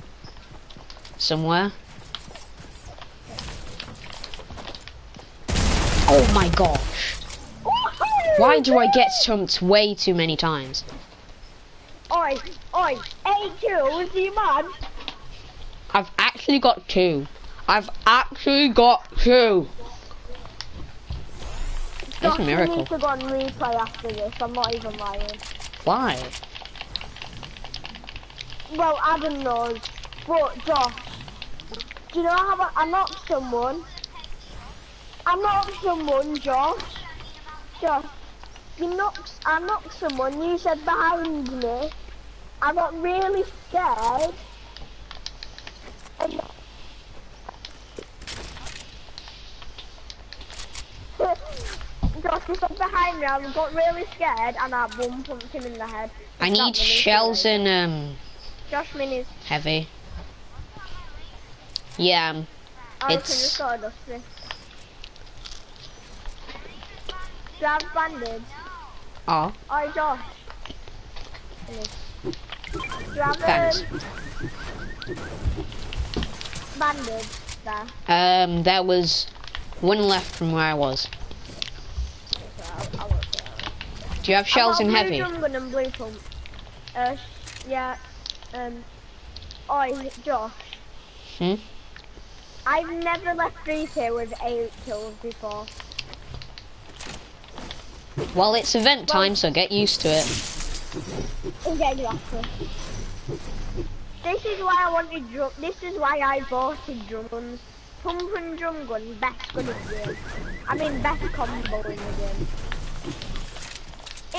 Somewhere. Oh my gosh. Why do I get stumped way too many times? Oi, oi, eight kills, you man. I've actually got two. I've actually got two. It's Josh, a miracle. need to go and replay after this. I'm not even lying. Why? Well, Adam knows, but Josh, do you know how I, I knocked someone? I knocked someone, Josh. Josh, you knocked, I knocked someone. You said behind me. I got really scared. And Josh, you behind me. I got really scared, and I one punched him in the head. I need shells and um Josh Minis. heavy. Yeah, um, can It's- just go dust this. Do you have bandage? oh, Oh, Josh. Do you have Thanks. um, bandage there? um, there was one left from where I was. So I, I say that. Do you have shells I've got heavy? Blue and blue pump. Uh, yeah. Um. Oh, Josh. Hmm? I've never left retail with eight kills before. Well, it's event Well- time, so get used to it. Exactly. This is why I wanted drum. This is why I bought drum guns. Pump and drum gun, best gun in the game. I mean, best combo in the game.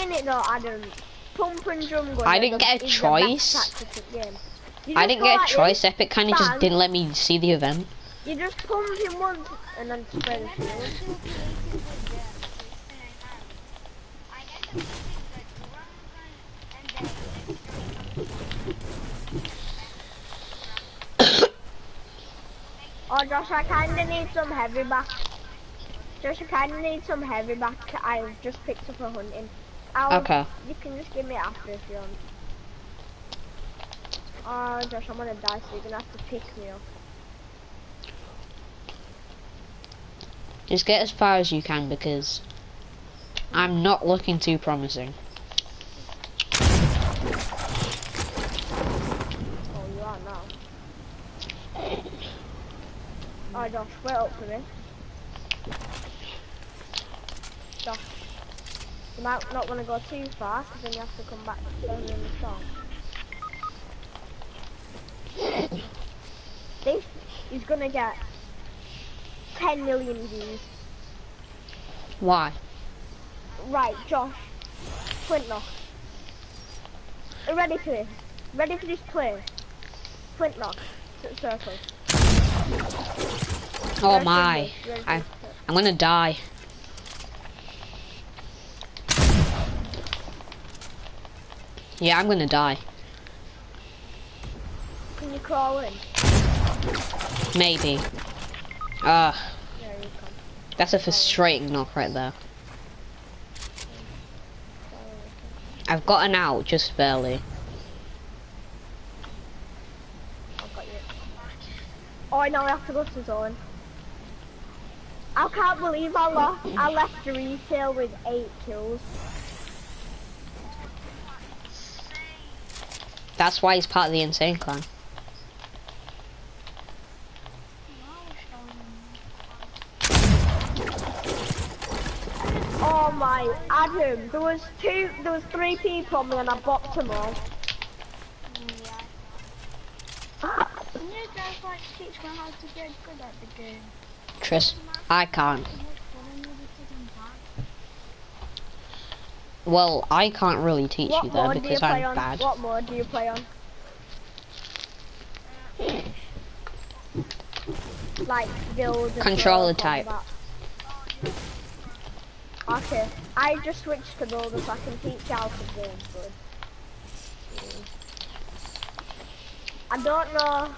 In it though, Adam. Pump and drum gun. I didn't get a choice. best tactic in the game. You I didn't get a choice. this, Epic kind of just didn't let me see the event. You just pump him once and then spray the shield. Oh, Josh, I kinda need some heavy back. Josh, I kinda need some heavy back. I've just picked up a hunting. I'll, Okay. You can just give me after if you want. Oh, Josh, I'm gonna die, so you're gonna have to pick me up. Just get as far as you can because I'm not looking too promising. Oh, you are now. Oh, Josh, wait up for me. Josh. You might not want to go too far, because then you have to come back further in the song. This is gonna get 10 million views. Why? Right, Josh. Flintlock. Ready for this? Ready for this play? Flintlock. Circle. Oh Ready my. this? Ready for I. I'm gonna die. Yeah, I'm gonna die. Can you crawl in? Maybe. Ah, come. that's a frustrating knock right there. I've gotten out just barely. I've got you. Oh, I know I have to go to zone. I can't believe I lost. I left the retail with eight kills. That's why he's part of the insane clan. Oh my, Adam, there was two, there was three people on me and I bopped them all. Can you guys like teach me how to get good at the game? Tris, I can't. What I needed to come back. Well, I can't really teach What you that because I'm on? bad. What mode do you play on? Like build. and Controller type. Okay, I just switched to builder so I can teach you how to build good. I don't know.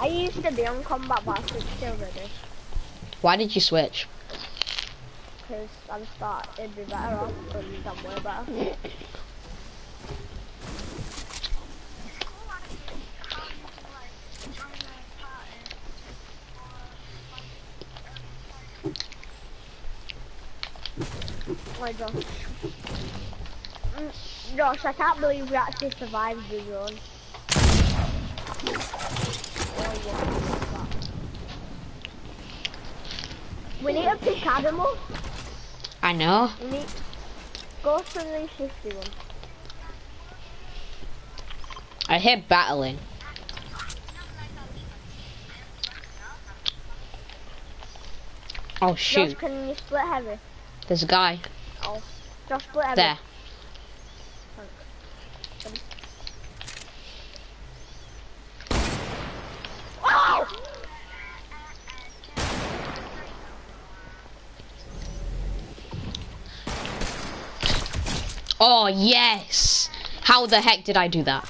I used to be on combat, but I switched to already. Why did you switch? Because I just thought it'd be better off and done way better. my gosh. Mm, Josh, I can't believe we actually survived the run. We need a pick animal. I know. Go to the shifty one. I hear battling. Oh shoot, Josh, can you split heavy? there's a guy Oh, Josh, split heavy. there. Oh! Oh yes! How the heck did I do that?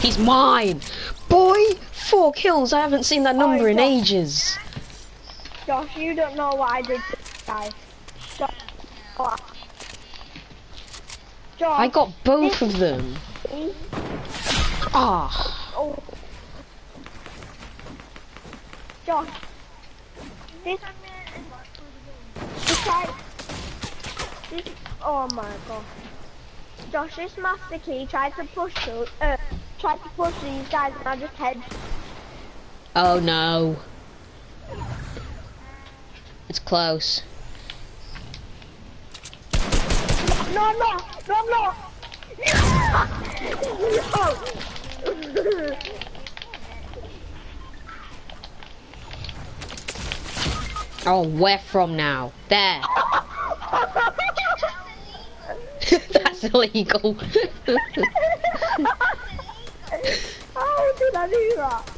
He's mine! Boy! Four kills, I haven't seen that number in ages. Josh, you don't know what I did to this guy. Josh, oh. Josh, I got both of them. Ah, Oh. Josh. This. This. This. Oh my god. Josh, this master key tried to push those, uh, tried to push these guys and I just head. oh no. It's close. No, I'm not! no, no, no. no. Oh, where from now? There. That's illegal. How did I do that?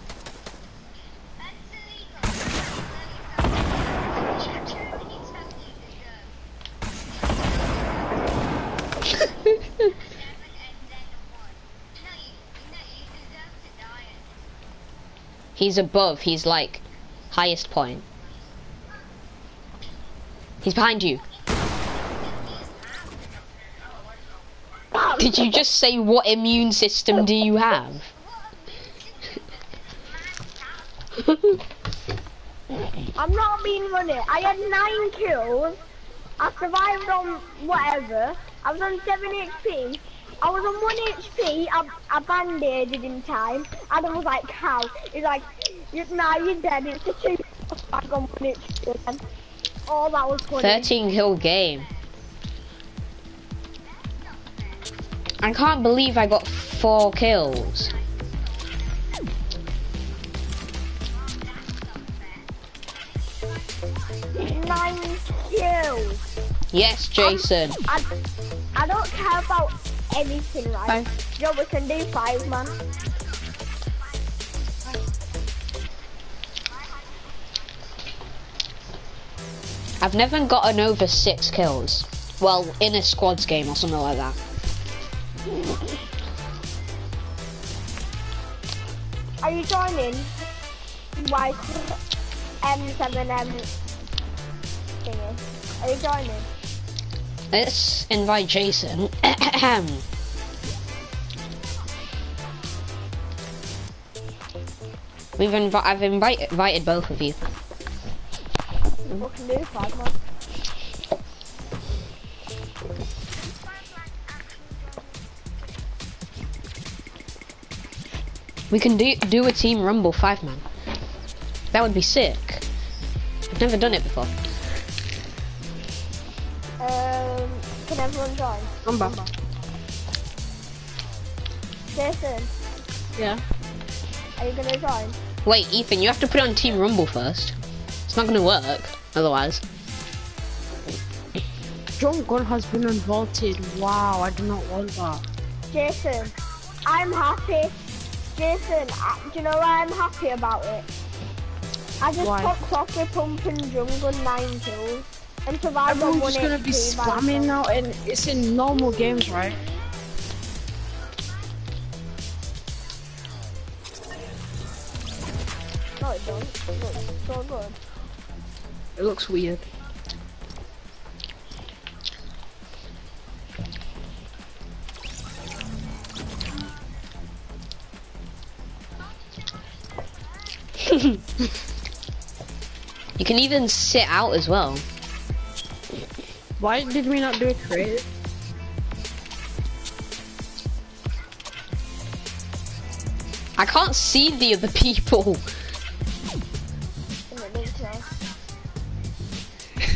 He's above. He's like highest point. He's behind you. Did you just say what immune system do you have? I'm not being funny. I had nine kills. I survived on whatever. I was on 7 HP. I was on 1 HP. I, I band-aided in time. Adam was like, how? He's like, you, nah, you're dead. It's a two back on 1 HP again. Oh, that was funny. 13 kill game. I can't believe I got four kills. Nine kills. Yes, Jason. I, I don't care about anything, right? Yo, we can do five, man. I've never gotten over six kills. Well, in a squads game or something like that. Are you joining? White M7M thingy. Are you joining? Let's invite Jason. We've invi- I've invited invited both of you. We can do five, man. We can do do a team rumble five man. That would be sick. I've never done it before. Um, can everyone join? Rumble. Jason, Yeah. Are you gonna join? Wait, Ethan, you have to put on Team Rumble first. It's not gonna work otherwise. Drum Gun has been unvaulted. Wow, I do not want that. Jason, I'm happy. Jason, I, do you know why I'm happy about it? I just Why? took Soccer Pump and Jungle 9 kills and survived on Everyone's 1 just gonna be HP by spamming now, and it's in normal games, right? No, it don't. It looks so good. It looks weird. You can even sit out as well. Why did we not do a creative? I can't see the other people.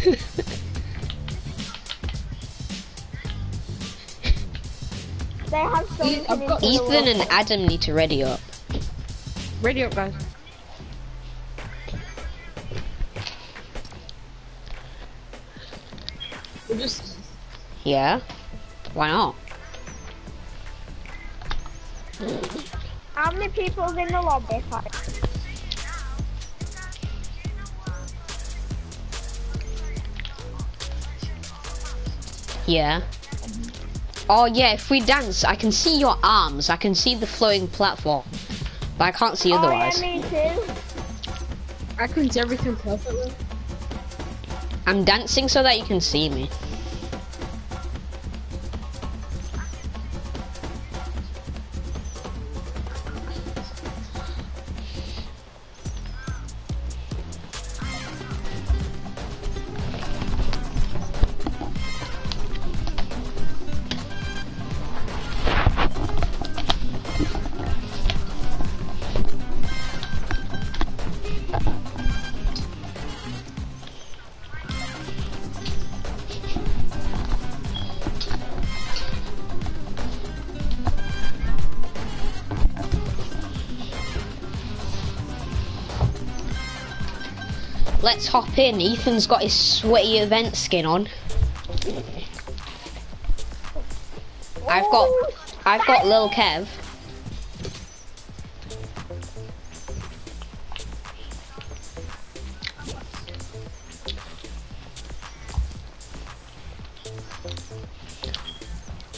They have something I've got- Ethan and. Adam need to ready up. Ready up, guys. We'll just Yeah? Why not? How many people's in the lobby? Five. Yeah. Oh yeah, if we dance, I can see your arms. I can see the floating platform. But I can't see otherwise. Oh yeah, me too. I can see everything perfectly. I'm dancing so that you can see me. Let's hop in. Ethan's got his sweaty event skin on. I've got I've got Lil Kev.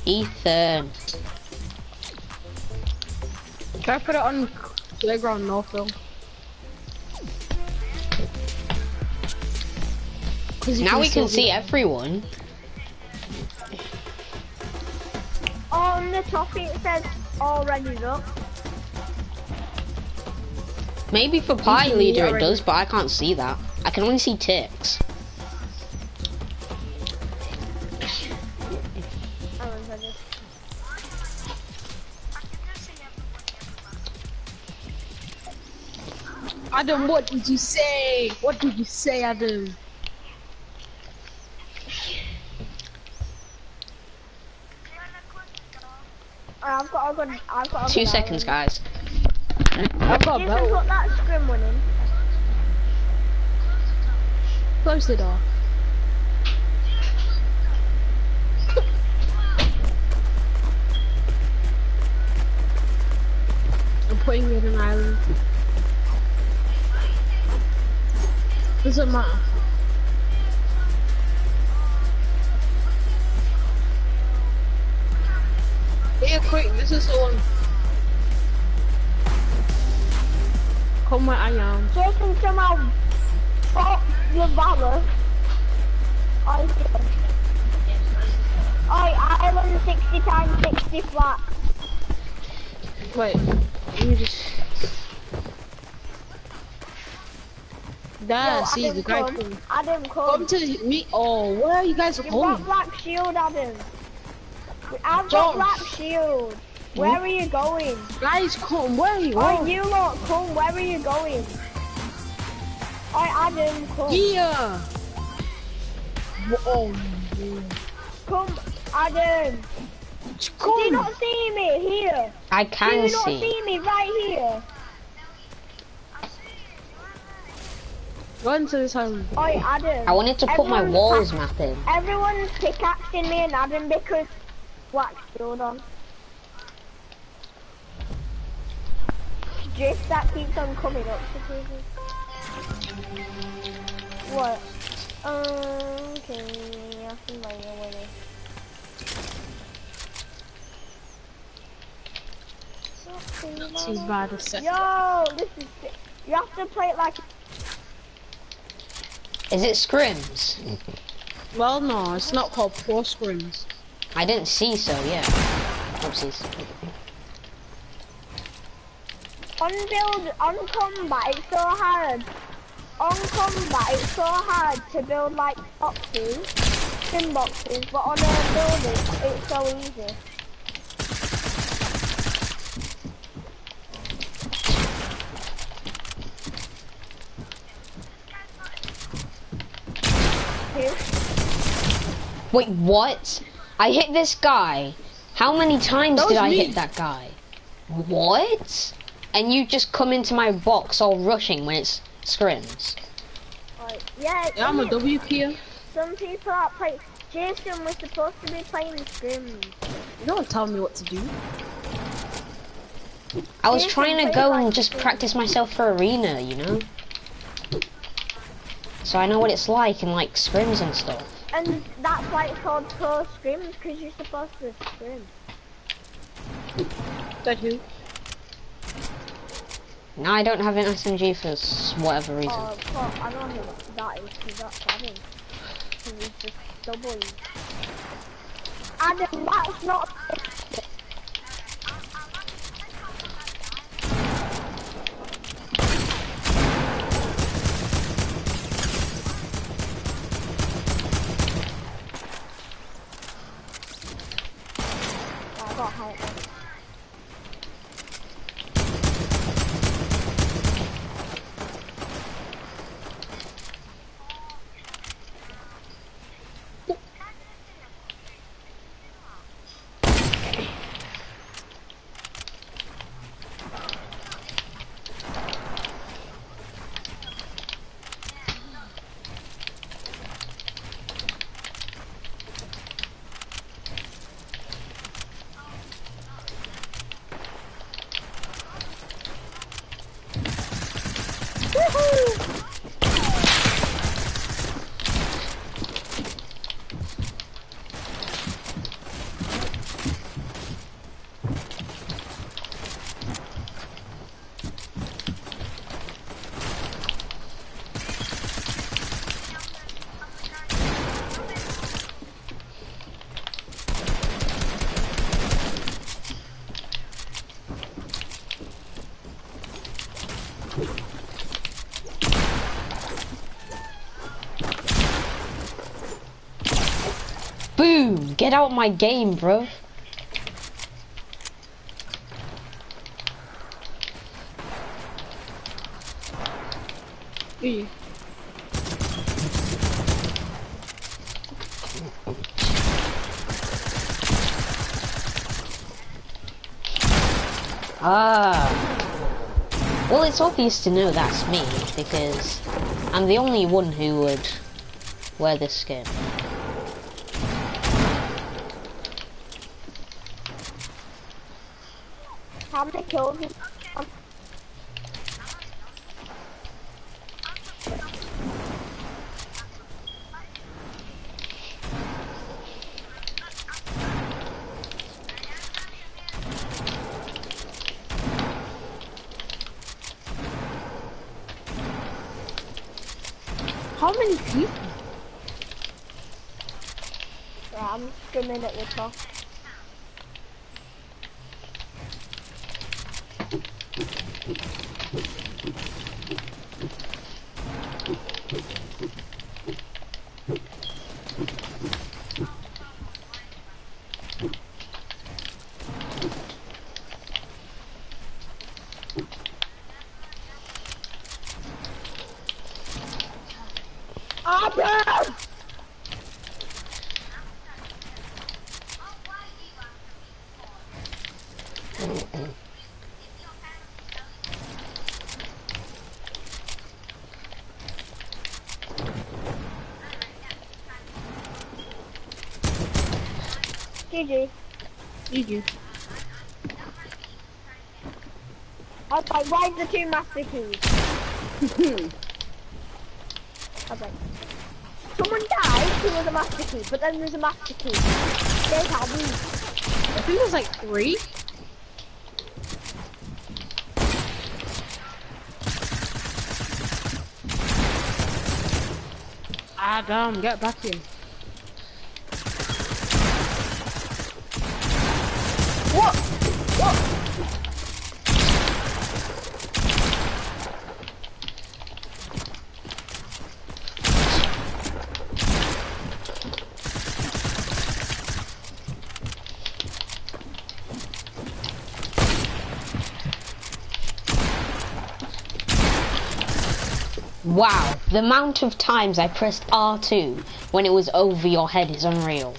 Ethan. Can I put it on playground no film? Now we can see everyone. On the top it says all already up. Maybe for Pie can Leader it does, but I can't see that. I can only see ticks. Adam, what did you say? What did you say, Adam? I've got a good. I've got Two seconds, island. guys. I've got a Jason, belt. put that scrim one in. Close the door. I'm putting it in an island. Doesn't matter. Yeah, quick, this is the one. Come where I am. So I can somehow bought the valor. I did. I island 60 times 60 flat. Wait, let me just. There, Yo, see Adam, the guy. come. Come, Adam, come. come to me. Oh, where are you guys You've got black shield, Adam. I've got black shield. Where are you going? Guys, come. Where are you Oh, you lot, come. Where are you going? I Adam, come. Here. Wha- Oh. Come, Adam. Do you not see me here? I Do can you not see. see me right here? Go into this home. Oi, Adam. I wanted to put my walls map in. Everyone's pickaxing me and Adam because wax shield on. Drift that keeps on coming up to people. What? Um, okay, I think I know where it is. She's bad as set. Yo, this is sick. You have to play it like Is it scrims? Well, no, it's not called pro scrims. I didn't see so, yeah. Oopsies. on build on combat. It's so hard. On combat, it's so hard to build like boxes, tin boxes, but on a building, it's so easy. Here. Wait, what? I hit this guy. How many times did I me. hit that guy? What? And you just come into my box all rushing when it's scrims. Like, yeah, Yeah, I'm a innit? Some people are playing. Jason was supposed to be playing scrims. You don't tell me what to do. I was Jason trying to go like and just scrims. practice myself for arena, you know? So I know what it's like in like scrims and stuff. And that's why it's called pro scrims, because you're supposed to scrim. That who? Now I don't have an SMG for whatever oh, reason. Oh, fuck, I don't know what that is, because that's Adam. Because he's just doubling. Adam, that's not... Oh, I Boom! Get out my game, bro. Ah. Well, it's obvious to know that's me because I'm the only one who would wear this skin. How many kills? is- How many people? Right, I'm scrimming at the top. Adam! GG. GG. I was like, why the two master keys? I was like, someone died who was a master key, but then there's a master key. There's how we. I think there's like three. Adam, get back here. What? What? Wow, the amount of times I pressed R2 when it was over your head is unreal.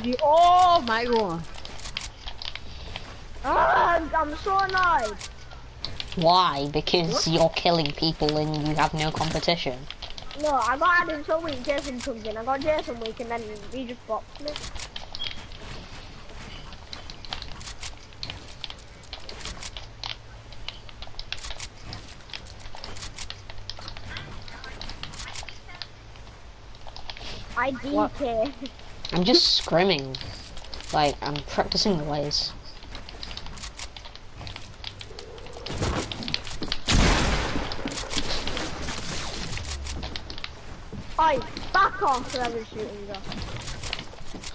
GG. Oh my god. Ah, I'm so annoyed. Why? Because you're killing people and you have no competition. No, I got Adam so weak, Jason comes in. I got Jason weak and then he just boxed me. I What? DK. I'm just scrimming. Like, I'm practicing the ways. Oi, back off whoever's shooting you.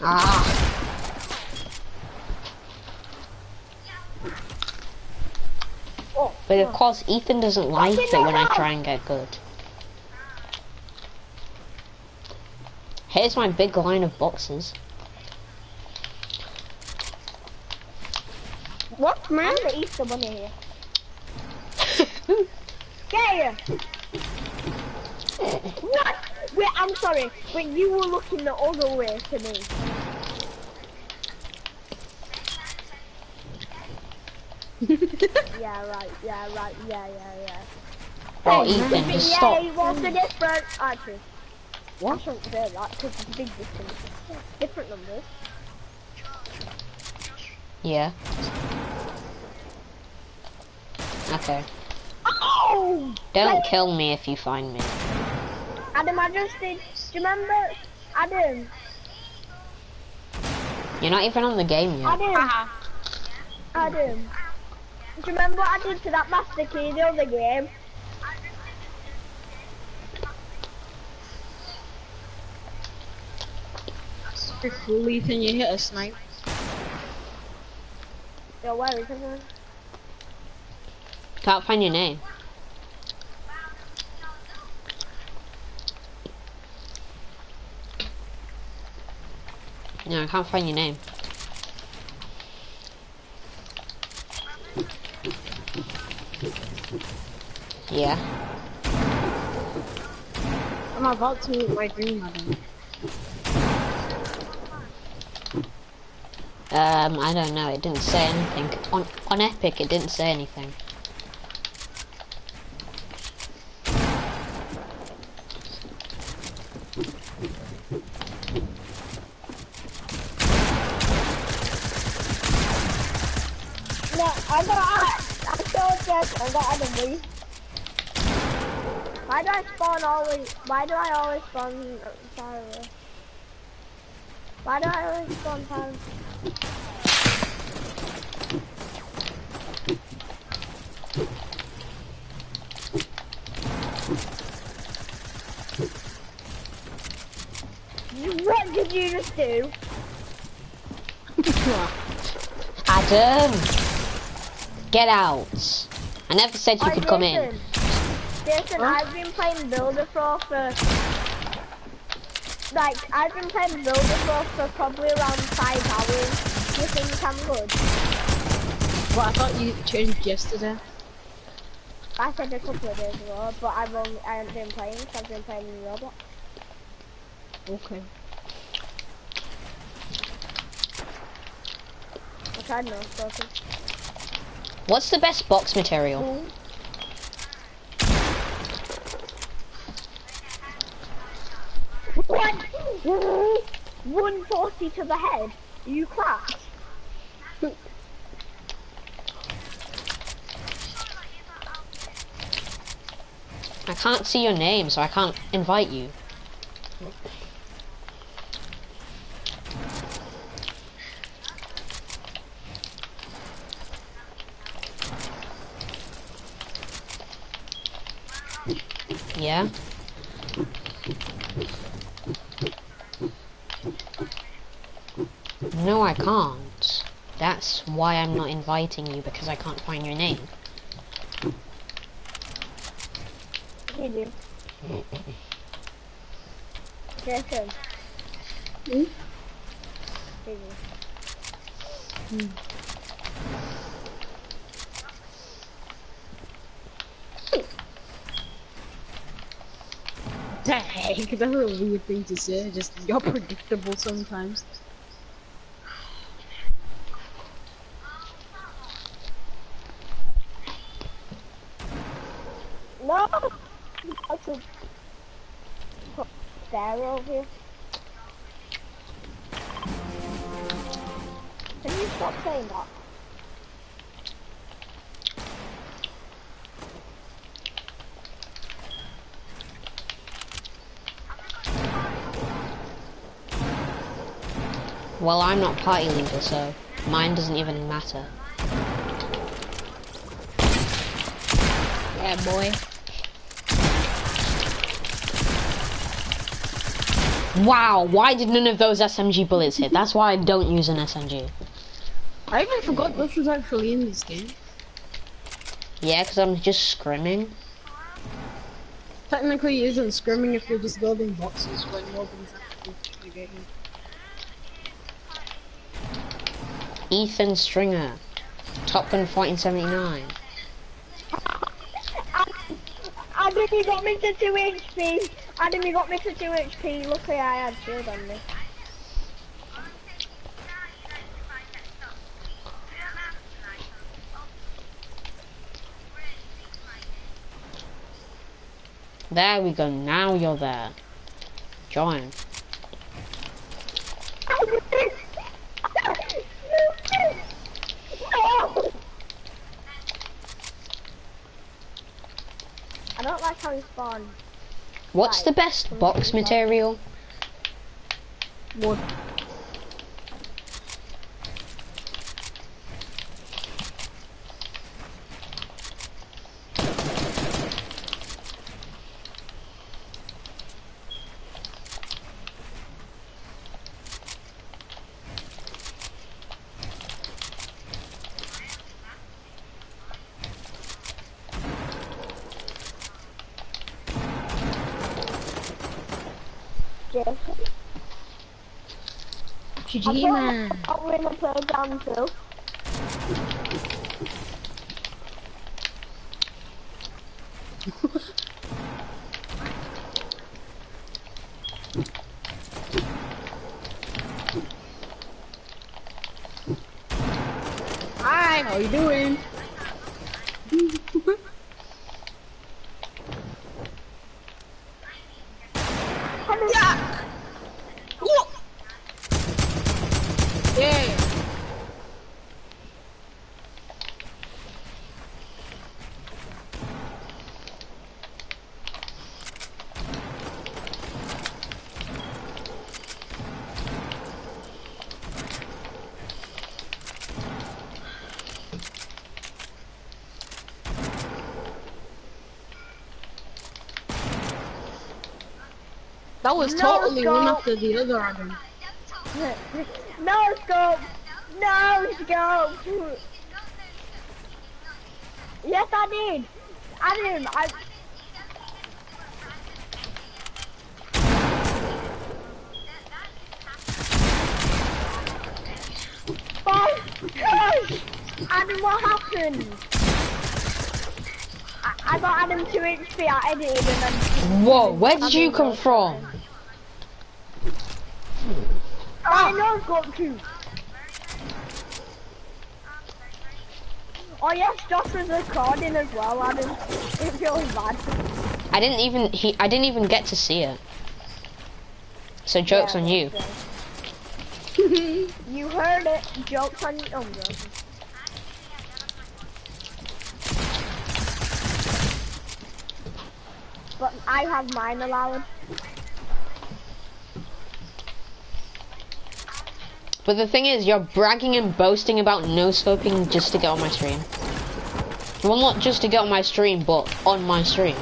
Ah! Oh, But of course, Ethan doesn't like it when I try and get good. Here's my big line of boxes. what man? I'm the Easter bunny here. Get here! Wait, I'm sorry, but you were looking the other way to me. yeah, right, yeah, right, yeah, yeah, yeah. Oh, Hey, Ethan, just yeah, stop. what's the difference? Actually, What? I shouldn't say that because it's a big difference. Different numbers. Yeah. Okay. Oh! Don't kill me if you find me. Adam, I just did. Do you remember? Adam, You're not even on the game yet. Adam, Adam. Do you remember what I did to that master key the other game? You're cool, Ethan. You hit a snipe. Yo, where is everyone? Can't find your name. No, I can't find your name. Yeah. I'm about to meet my dream mother. Um, I don't know. It didn't say anything. On on Epic, it didn't say anything. No, I got. I told Jess I got Lee. Why do I spawn always? Why do I always spawn Tyler? Why do I always spawn Tyler? What did you just do? Adam, get out! I never said you Oh, could come in. Jason. Jason, I've been playing Builder Pro for like I've been playing Builder Pro for probably around five hours. Do you think I'm good? Well, I thought you changed yesterday. I said a couple of days ago, but I've only I haven't been playing. So I've been playing Roblox. Okay. I tried no scoping. What's the best box material? What? 140 to the head? You class? I can't see your name, so I can't invite you. Yeah? No, I can't. That's why I'm not inviting you, because I can't find your name. You do. Jason. Hmm? You do. That's a weird thing to say. Just you're predictable sometimes. No! I should put Sarah over here. Can you stop saying that? Well, I'm not party leader, so mine doesn't even matter. Yeah, boy. Wow, why did none of those SMG bullets hit? That's why I don't use an SMG. I even forgot this was actually in this game. Yeah, because I'm just scrimming. Technically, it isn't scrimming if you're just building boxes when nobody's actually in the game. Ethan Stringer. Top Gun Fighting 79. Adam, you got me to 2 HP. Adam, you got me to 2 HP. Luckily, I had shield on me. There we go, now you're there. Join. I don't like how he spawned. What's the best box material? Wood. Jason. Chijima. I'm going to play down too. Hi, how you doing? yeah. Whoa. Yeah. That was No totally one after the other, Adam. no scope. No scope. Yes, I did. Adam, I. Oh, gosh! Adam, what happened? I, I got Adam 2 HP, I edited and then... Whoa, where did you come from? Got two. Oh yes, Josh was recording as well, Adam. It feels bad. I didn't even he I didn't even get to see it. So jokes Yeah, on you. you heard it. Jokes on you. Oh, But I have mine allowed. But the thing is, you're bragging and boasting about no scoping just to get on my stream. Well, not just to get on my stream, but on my stream.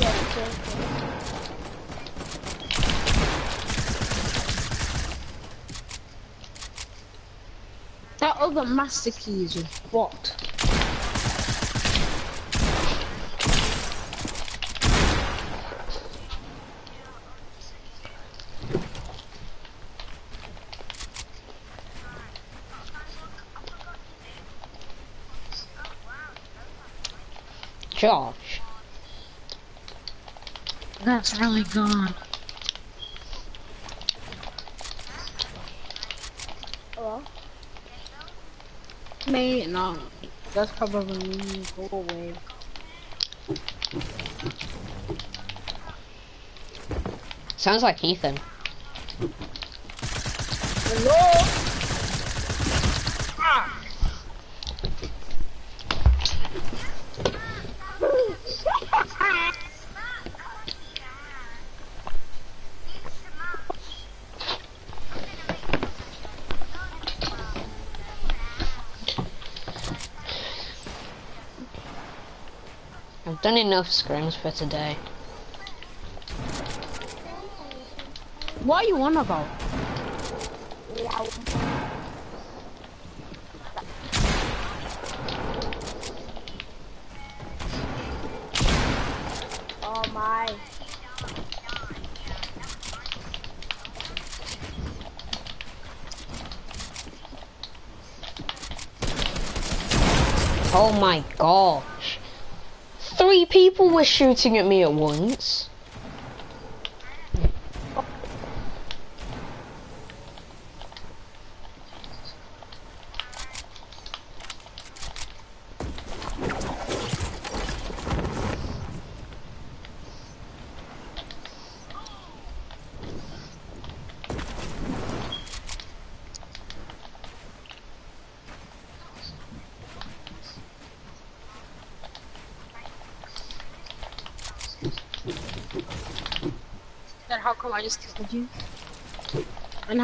Yeah, okay, okay. That other master key is a bot. Josh. That's really gone. Hello? Mate, no. That's probably me. Go away. Sounds like Ethan. Hello? I've done enough scrims for today. What are you on about? Oh my. Oh my gosh. Were shooting at me at once.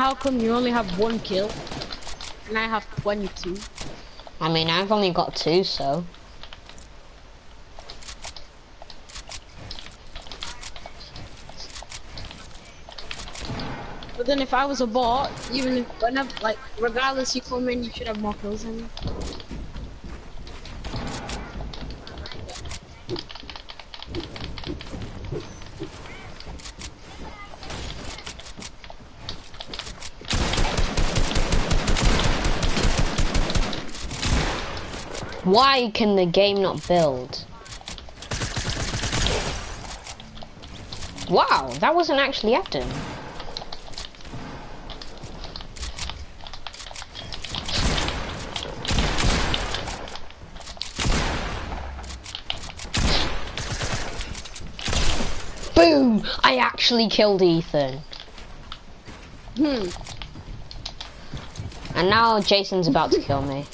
How come you only have one kill? And I have 22? I mean, I've only got two, so. But then if I was a bot, even if, whenever, like, regardless you come in, you should have more kills than me. Why can the game not build? Wow, that wasn't actually Eden. Boom! I actually killed Ethan. Hmm. And now Jason's about to kill me.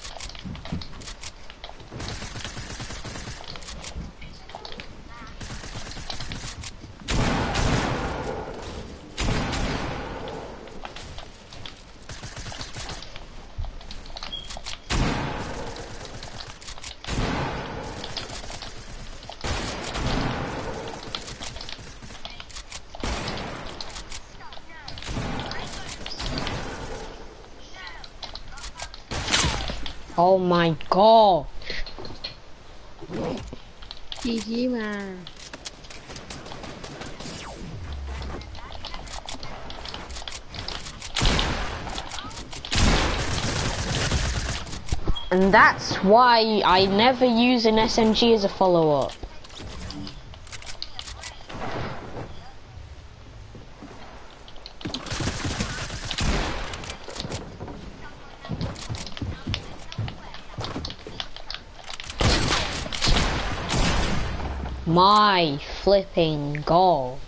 That's why I never use an SMG as a follow-up. My flipping gosh.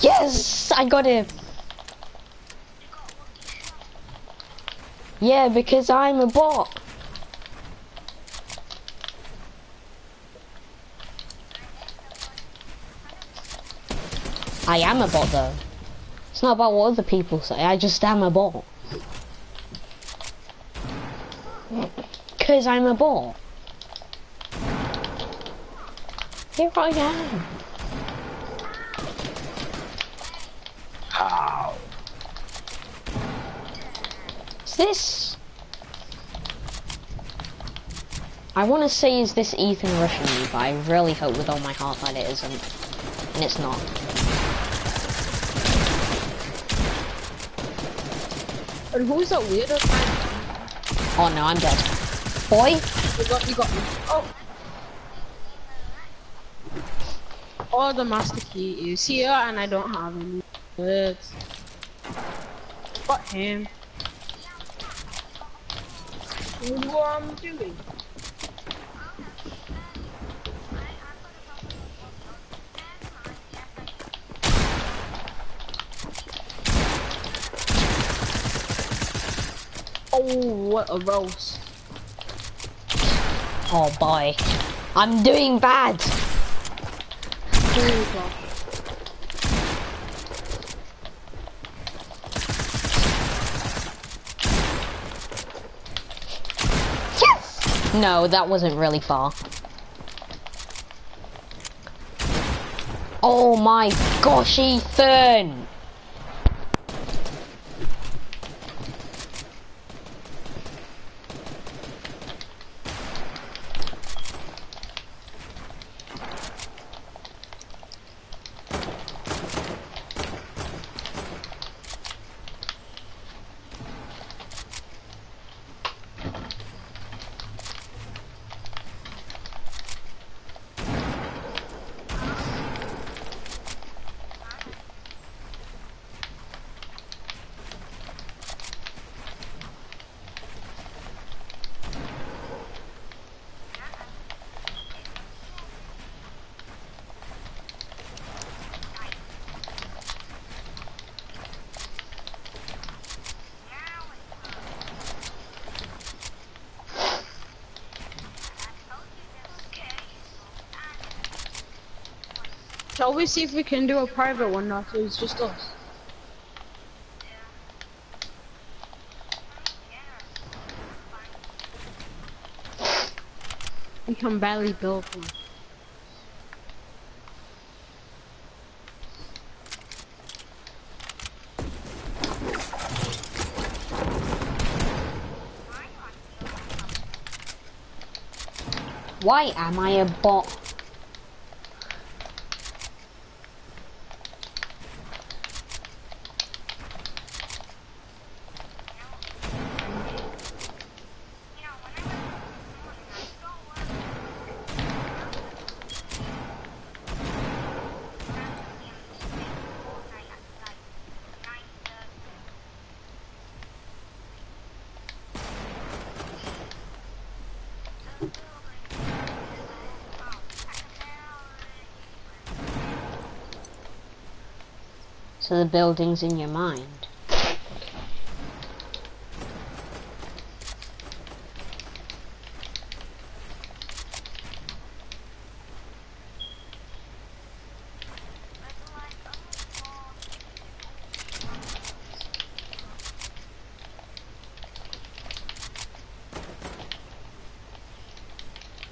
Yes, I got him. Yeah, because I'm a bot. I am a bot though. It's not about what other people say, I just am a bot. Because I'm a bot. Here I am. How? Is this? I want to say is this Ethan rushing me, but I really hope with all my heart that it isn't. And it's not. And who's that weirdo? Oh no, I'm dead. Boy? You got, you got me. Oh. Oh, the master key is here, and I don't have any words. Got him. What am I'm doing? Oh, what a roast. Oh boy. I'm doing bad. God. No, that wasn't really far. Oh my gosh, Ethan! Shall we see if we can do a private one now so it's just us? We can barely build one. Why am I a bot? So the building's in your mind.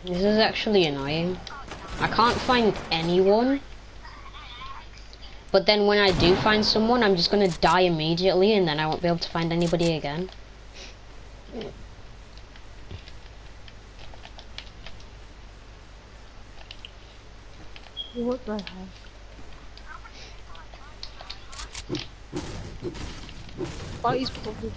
This is actually annoying. I can't find anyone. But then when I do find someone, I'm just gonna die immediately and then I won't be able to find anybody again. What the hell? Oh, he's probably.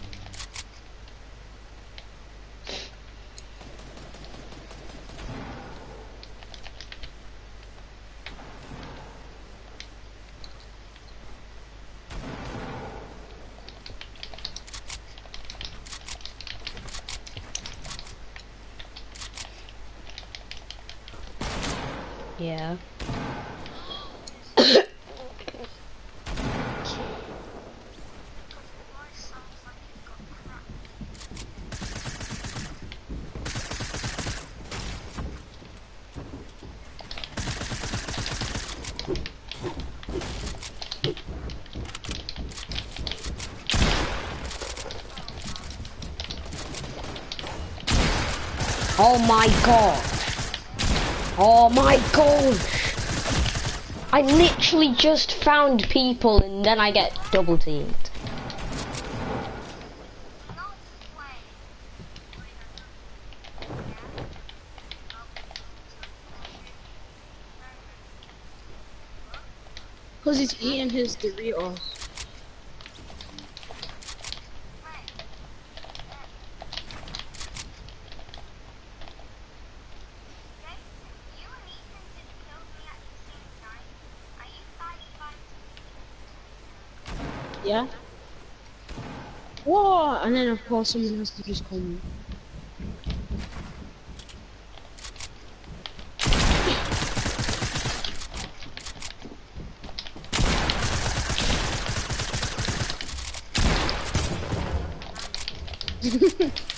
Yeah. Oh my god. Oh my gosh! I literally just found people and then I get double teamed. Cause he's eating his Doritos. Yeah. Whoa! Course someone has to just call me.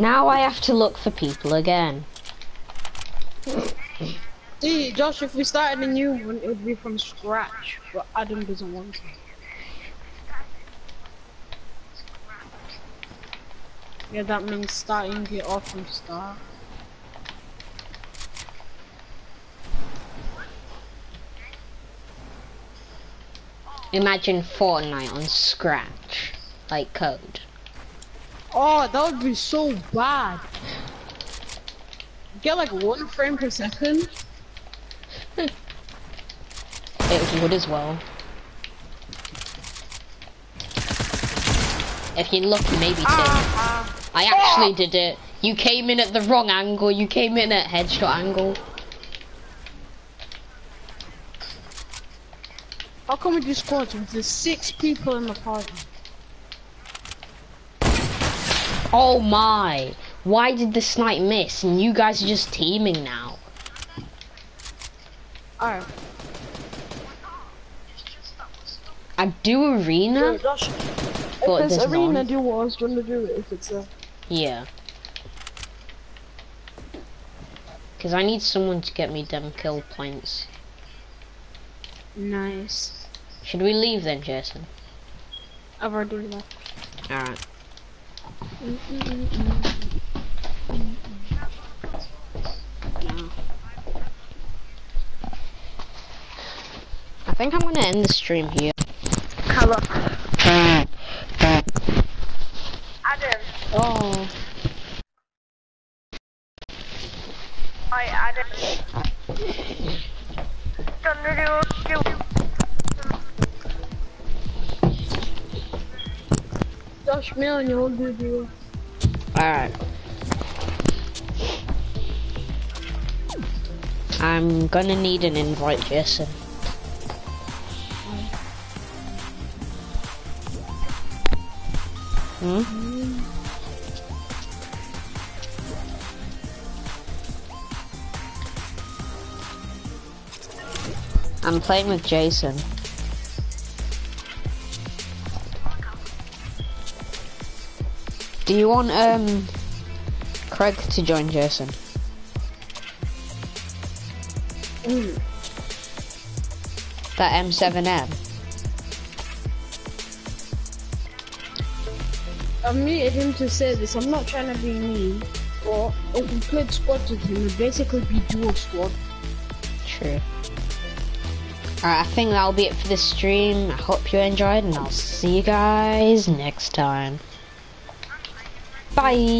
now I have to look for people again. See, Josh, if we started a new one, it would be from scratch. But Adam doesn't want to. Yeah, that means starting it off from start. Imagine Fortnite on Scratch, like code. Oh, that would be so bad. Get like one frame per second. It would as well. If you're lucky, maybe two. Ah, ah. I actually did it. You came in at the wrong angle. You came in at headshot angle. How come we do squads with the six people in the party? Oh my! Why did the snipe miss? And you guys are just teaming now. Alright. I do arena, Josh, but if there's arena none. duos, do you want to do it if it's a... Yeah. Cause I need someone to get me them kill points. Nice. Should we leave then, Jason? I've already left. Alright. No. I think I'm gonna end the stream here. Hello. Adam. Oh. Hi, Adam. Don't do, do. Alright. I'm gonna need an invite, Jason. Hmm? Mm. I'm playing with Jason. Do you want um Craig to join Jason? Mm. That M7M. I muted him to say this. I'm not trying to be mean, but if we played squad with him, it'd basically be dual squad. True. Alright, I think that'll be it for this stream. I hope you enjoyed and I'll see you guys next time. Bye.